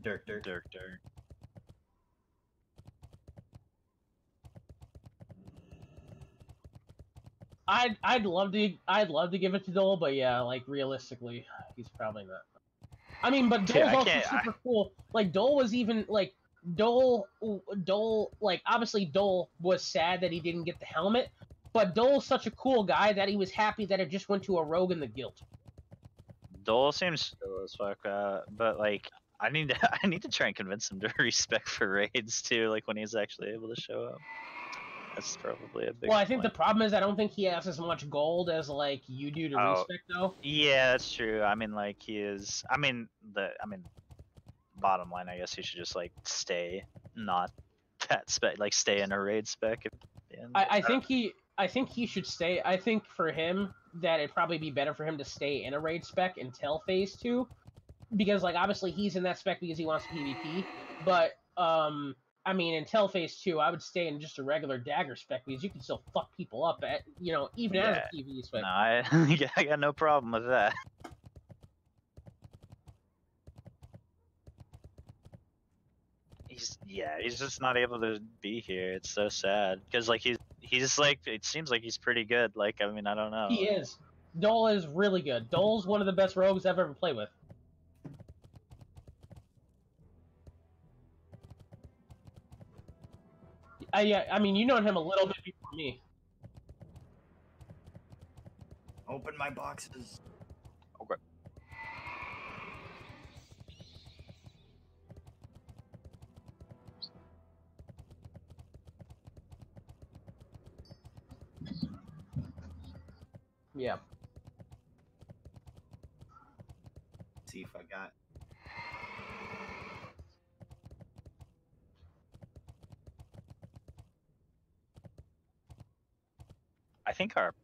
Dirk, Dirk. Dirk, Dirk. I'd I'd love to I'd love to give it to Dole, but yeah, like realistically, he's probably not. I mean, but Dole's Yeah, also can't- I- super cool. Like Dole was even like Dole Dole like obviously Dole was sad that he didn't get the helmet, but Dole's such a cool guy that he was happy that it just went to a rogue in the guild. Dole seems chill as fuck, uh, but like I need to I need to try and convince him to respect for raids too, like when he's actually able to show up. That's probably a big. well, I think the problem is I don't think he has as much gold as like you do to Oh. respec though. Yeah, that's true. I mean, like he is. I mean, the. I mean, bottom line, I guess he should just like stay, not that spec, like stay in a raid spec. At the end. I, I think he I think he should stay. I think for him that it'd probably be better for him to stay in a raid spec until phase two, because like obviously he's in that spec because he wants PvP. But um, I mean until phase two, I would stay in just a regular dagger spec because you can still fuck people up at you know even as a PvE spec. No, I, yeah, I got no problem with that. He's yeah, he's just not able to be here. It's so sad because like he's he's like it seems like he's pretty good. Like I mean I don't know. He is. Dole is really good. Dole's one of the best rogues I've ever played with. I yeah, I mean you known him a little bit before me. Open my boxes. Okay. Yeah. See if I got. I think our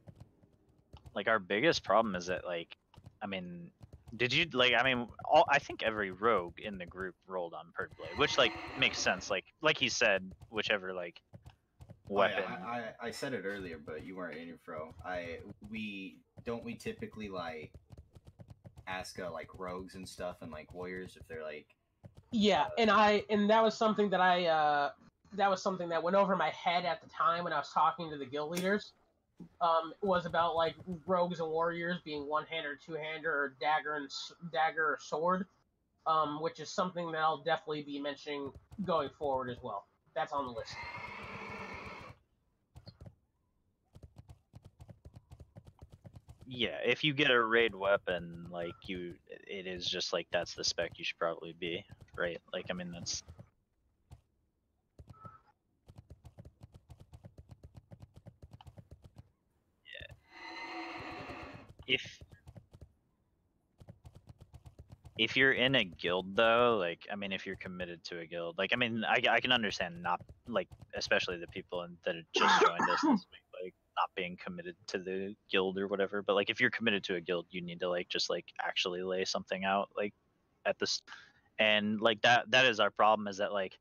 like our biggest problem is that like I mean did you like I mean all I think every rogue in the group rolled on Perd Blade, which like makes sense. Like like he said, whichever like Oh, yeah. I, I, I said it earlier, but you weren't in your fro. I we don't we typically like ask uh, like rogues and stuff and like warriors if they're like Yeah, and I and that was something that I uh that was something that went over my head at the time when I was talking to the guild leaders. Um, was about like rogues and warriors being one hander, two hander, or dagger and dagger or sword, um, which is something that I'll definitely be mentioning going forward as well. That's on the list. Yeah, if you get a raid weapon, like you, it is just like that's the spec you should probably be, right? Like, I mean, that's If if you're in a guild though, like, I mean, if you're committed to a guild, like, I mean, I, I can understand not like, especially the people in, that have just joined us this week, like not being committed to the guild or whatever. But like, if you're committed to a guild, you need to like just like actually lay something out like at this, and like that that is our problem is that like.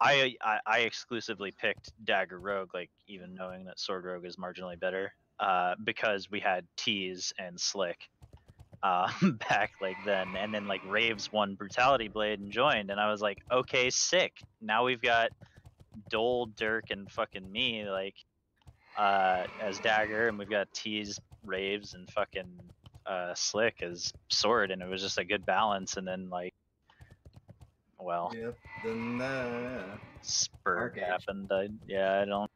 I, I I exclusively picked Dagger Rogue, like even knowing that Sword Rogue is marginally better, uh, because we had Tease and Slick, uh, back like then, and then like Raves won Brutality Blade and joined, and I was like, okay, sick. Now we've got Dole, Dirk, and fucking me like uh, as Dagger, and we've got Tease, Raves, and fucking uh, Slick as Sword, and it was just a good balance. And then like, well, Yep. Then uh, happened. I yeah, I don't.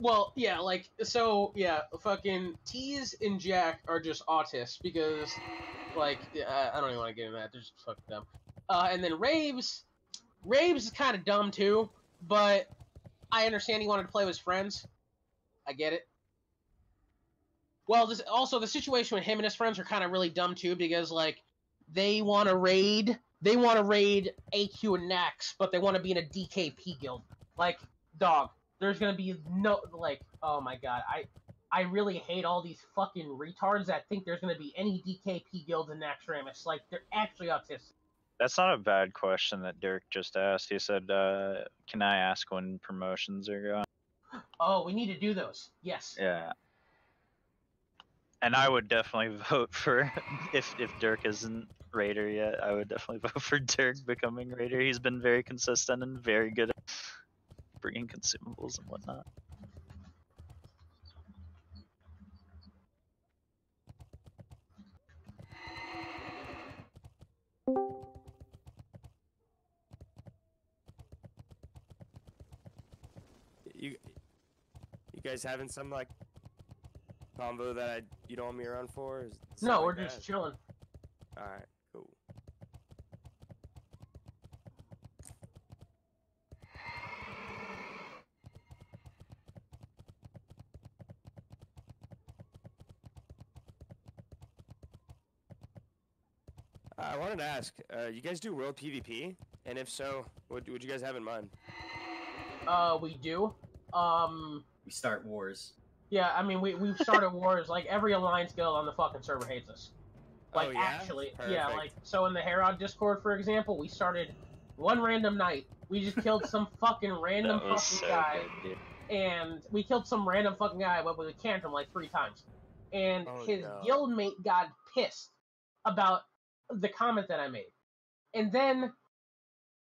Well, yeah, like so, yeah. Fucking Tease and Jack are just autists because, like, I I don't even want to get into that. They're just fucking dumb. Uh, and then Raves, Raves is kind of dumb too, but I understand he wanted to play with his friends. I get it. Well, this also the situation with him and his friends are kind of really dumb too because like they want to raid, they want to raid AQ and Naxx, but they want to be in a DKP guild. Like, dog, there's gonna be no like, oh my god, I I really hate all these fucking retards that think there's gonna be any DKP guilds in Naxxramas. Like, they're actually autistic. That's not a bad question that Dirk just asked. He said, uh, "Can I ask when promotions are going?" Oh, we need to do those. Yes. Yeah. And I would definitely vote for if if Dirk isn't Raider yet. I would definitely vote for Dirk becoming Raider. He's been very consistent and very good at bringing consumables and whatnot. You, you guys having some like combo that I, you don't want me around for? Is No, we're like just that? chilling. All right, cool. I wanted to ask, uh, you guys do world PvP? And if so, what would you guys have in mind? Uh, we do. Um, we start wars. yeah, I mean, we we've started wars. Like every alliance guild on the fucking server hates us. Like Oh, yeah? actually, yeah, like so in the Herod Discord, for example, we started one random night. We just killed some fucking random That was fucking so guy, good, dude. and we killed some random fucking guy, but we canned him like three times. And Oh, his no. guildmate got pissed about the comment that I made. And then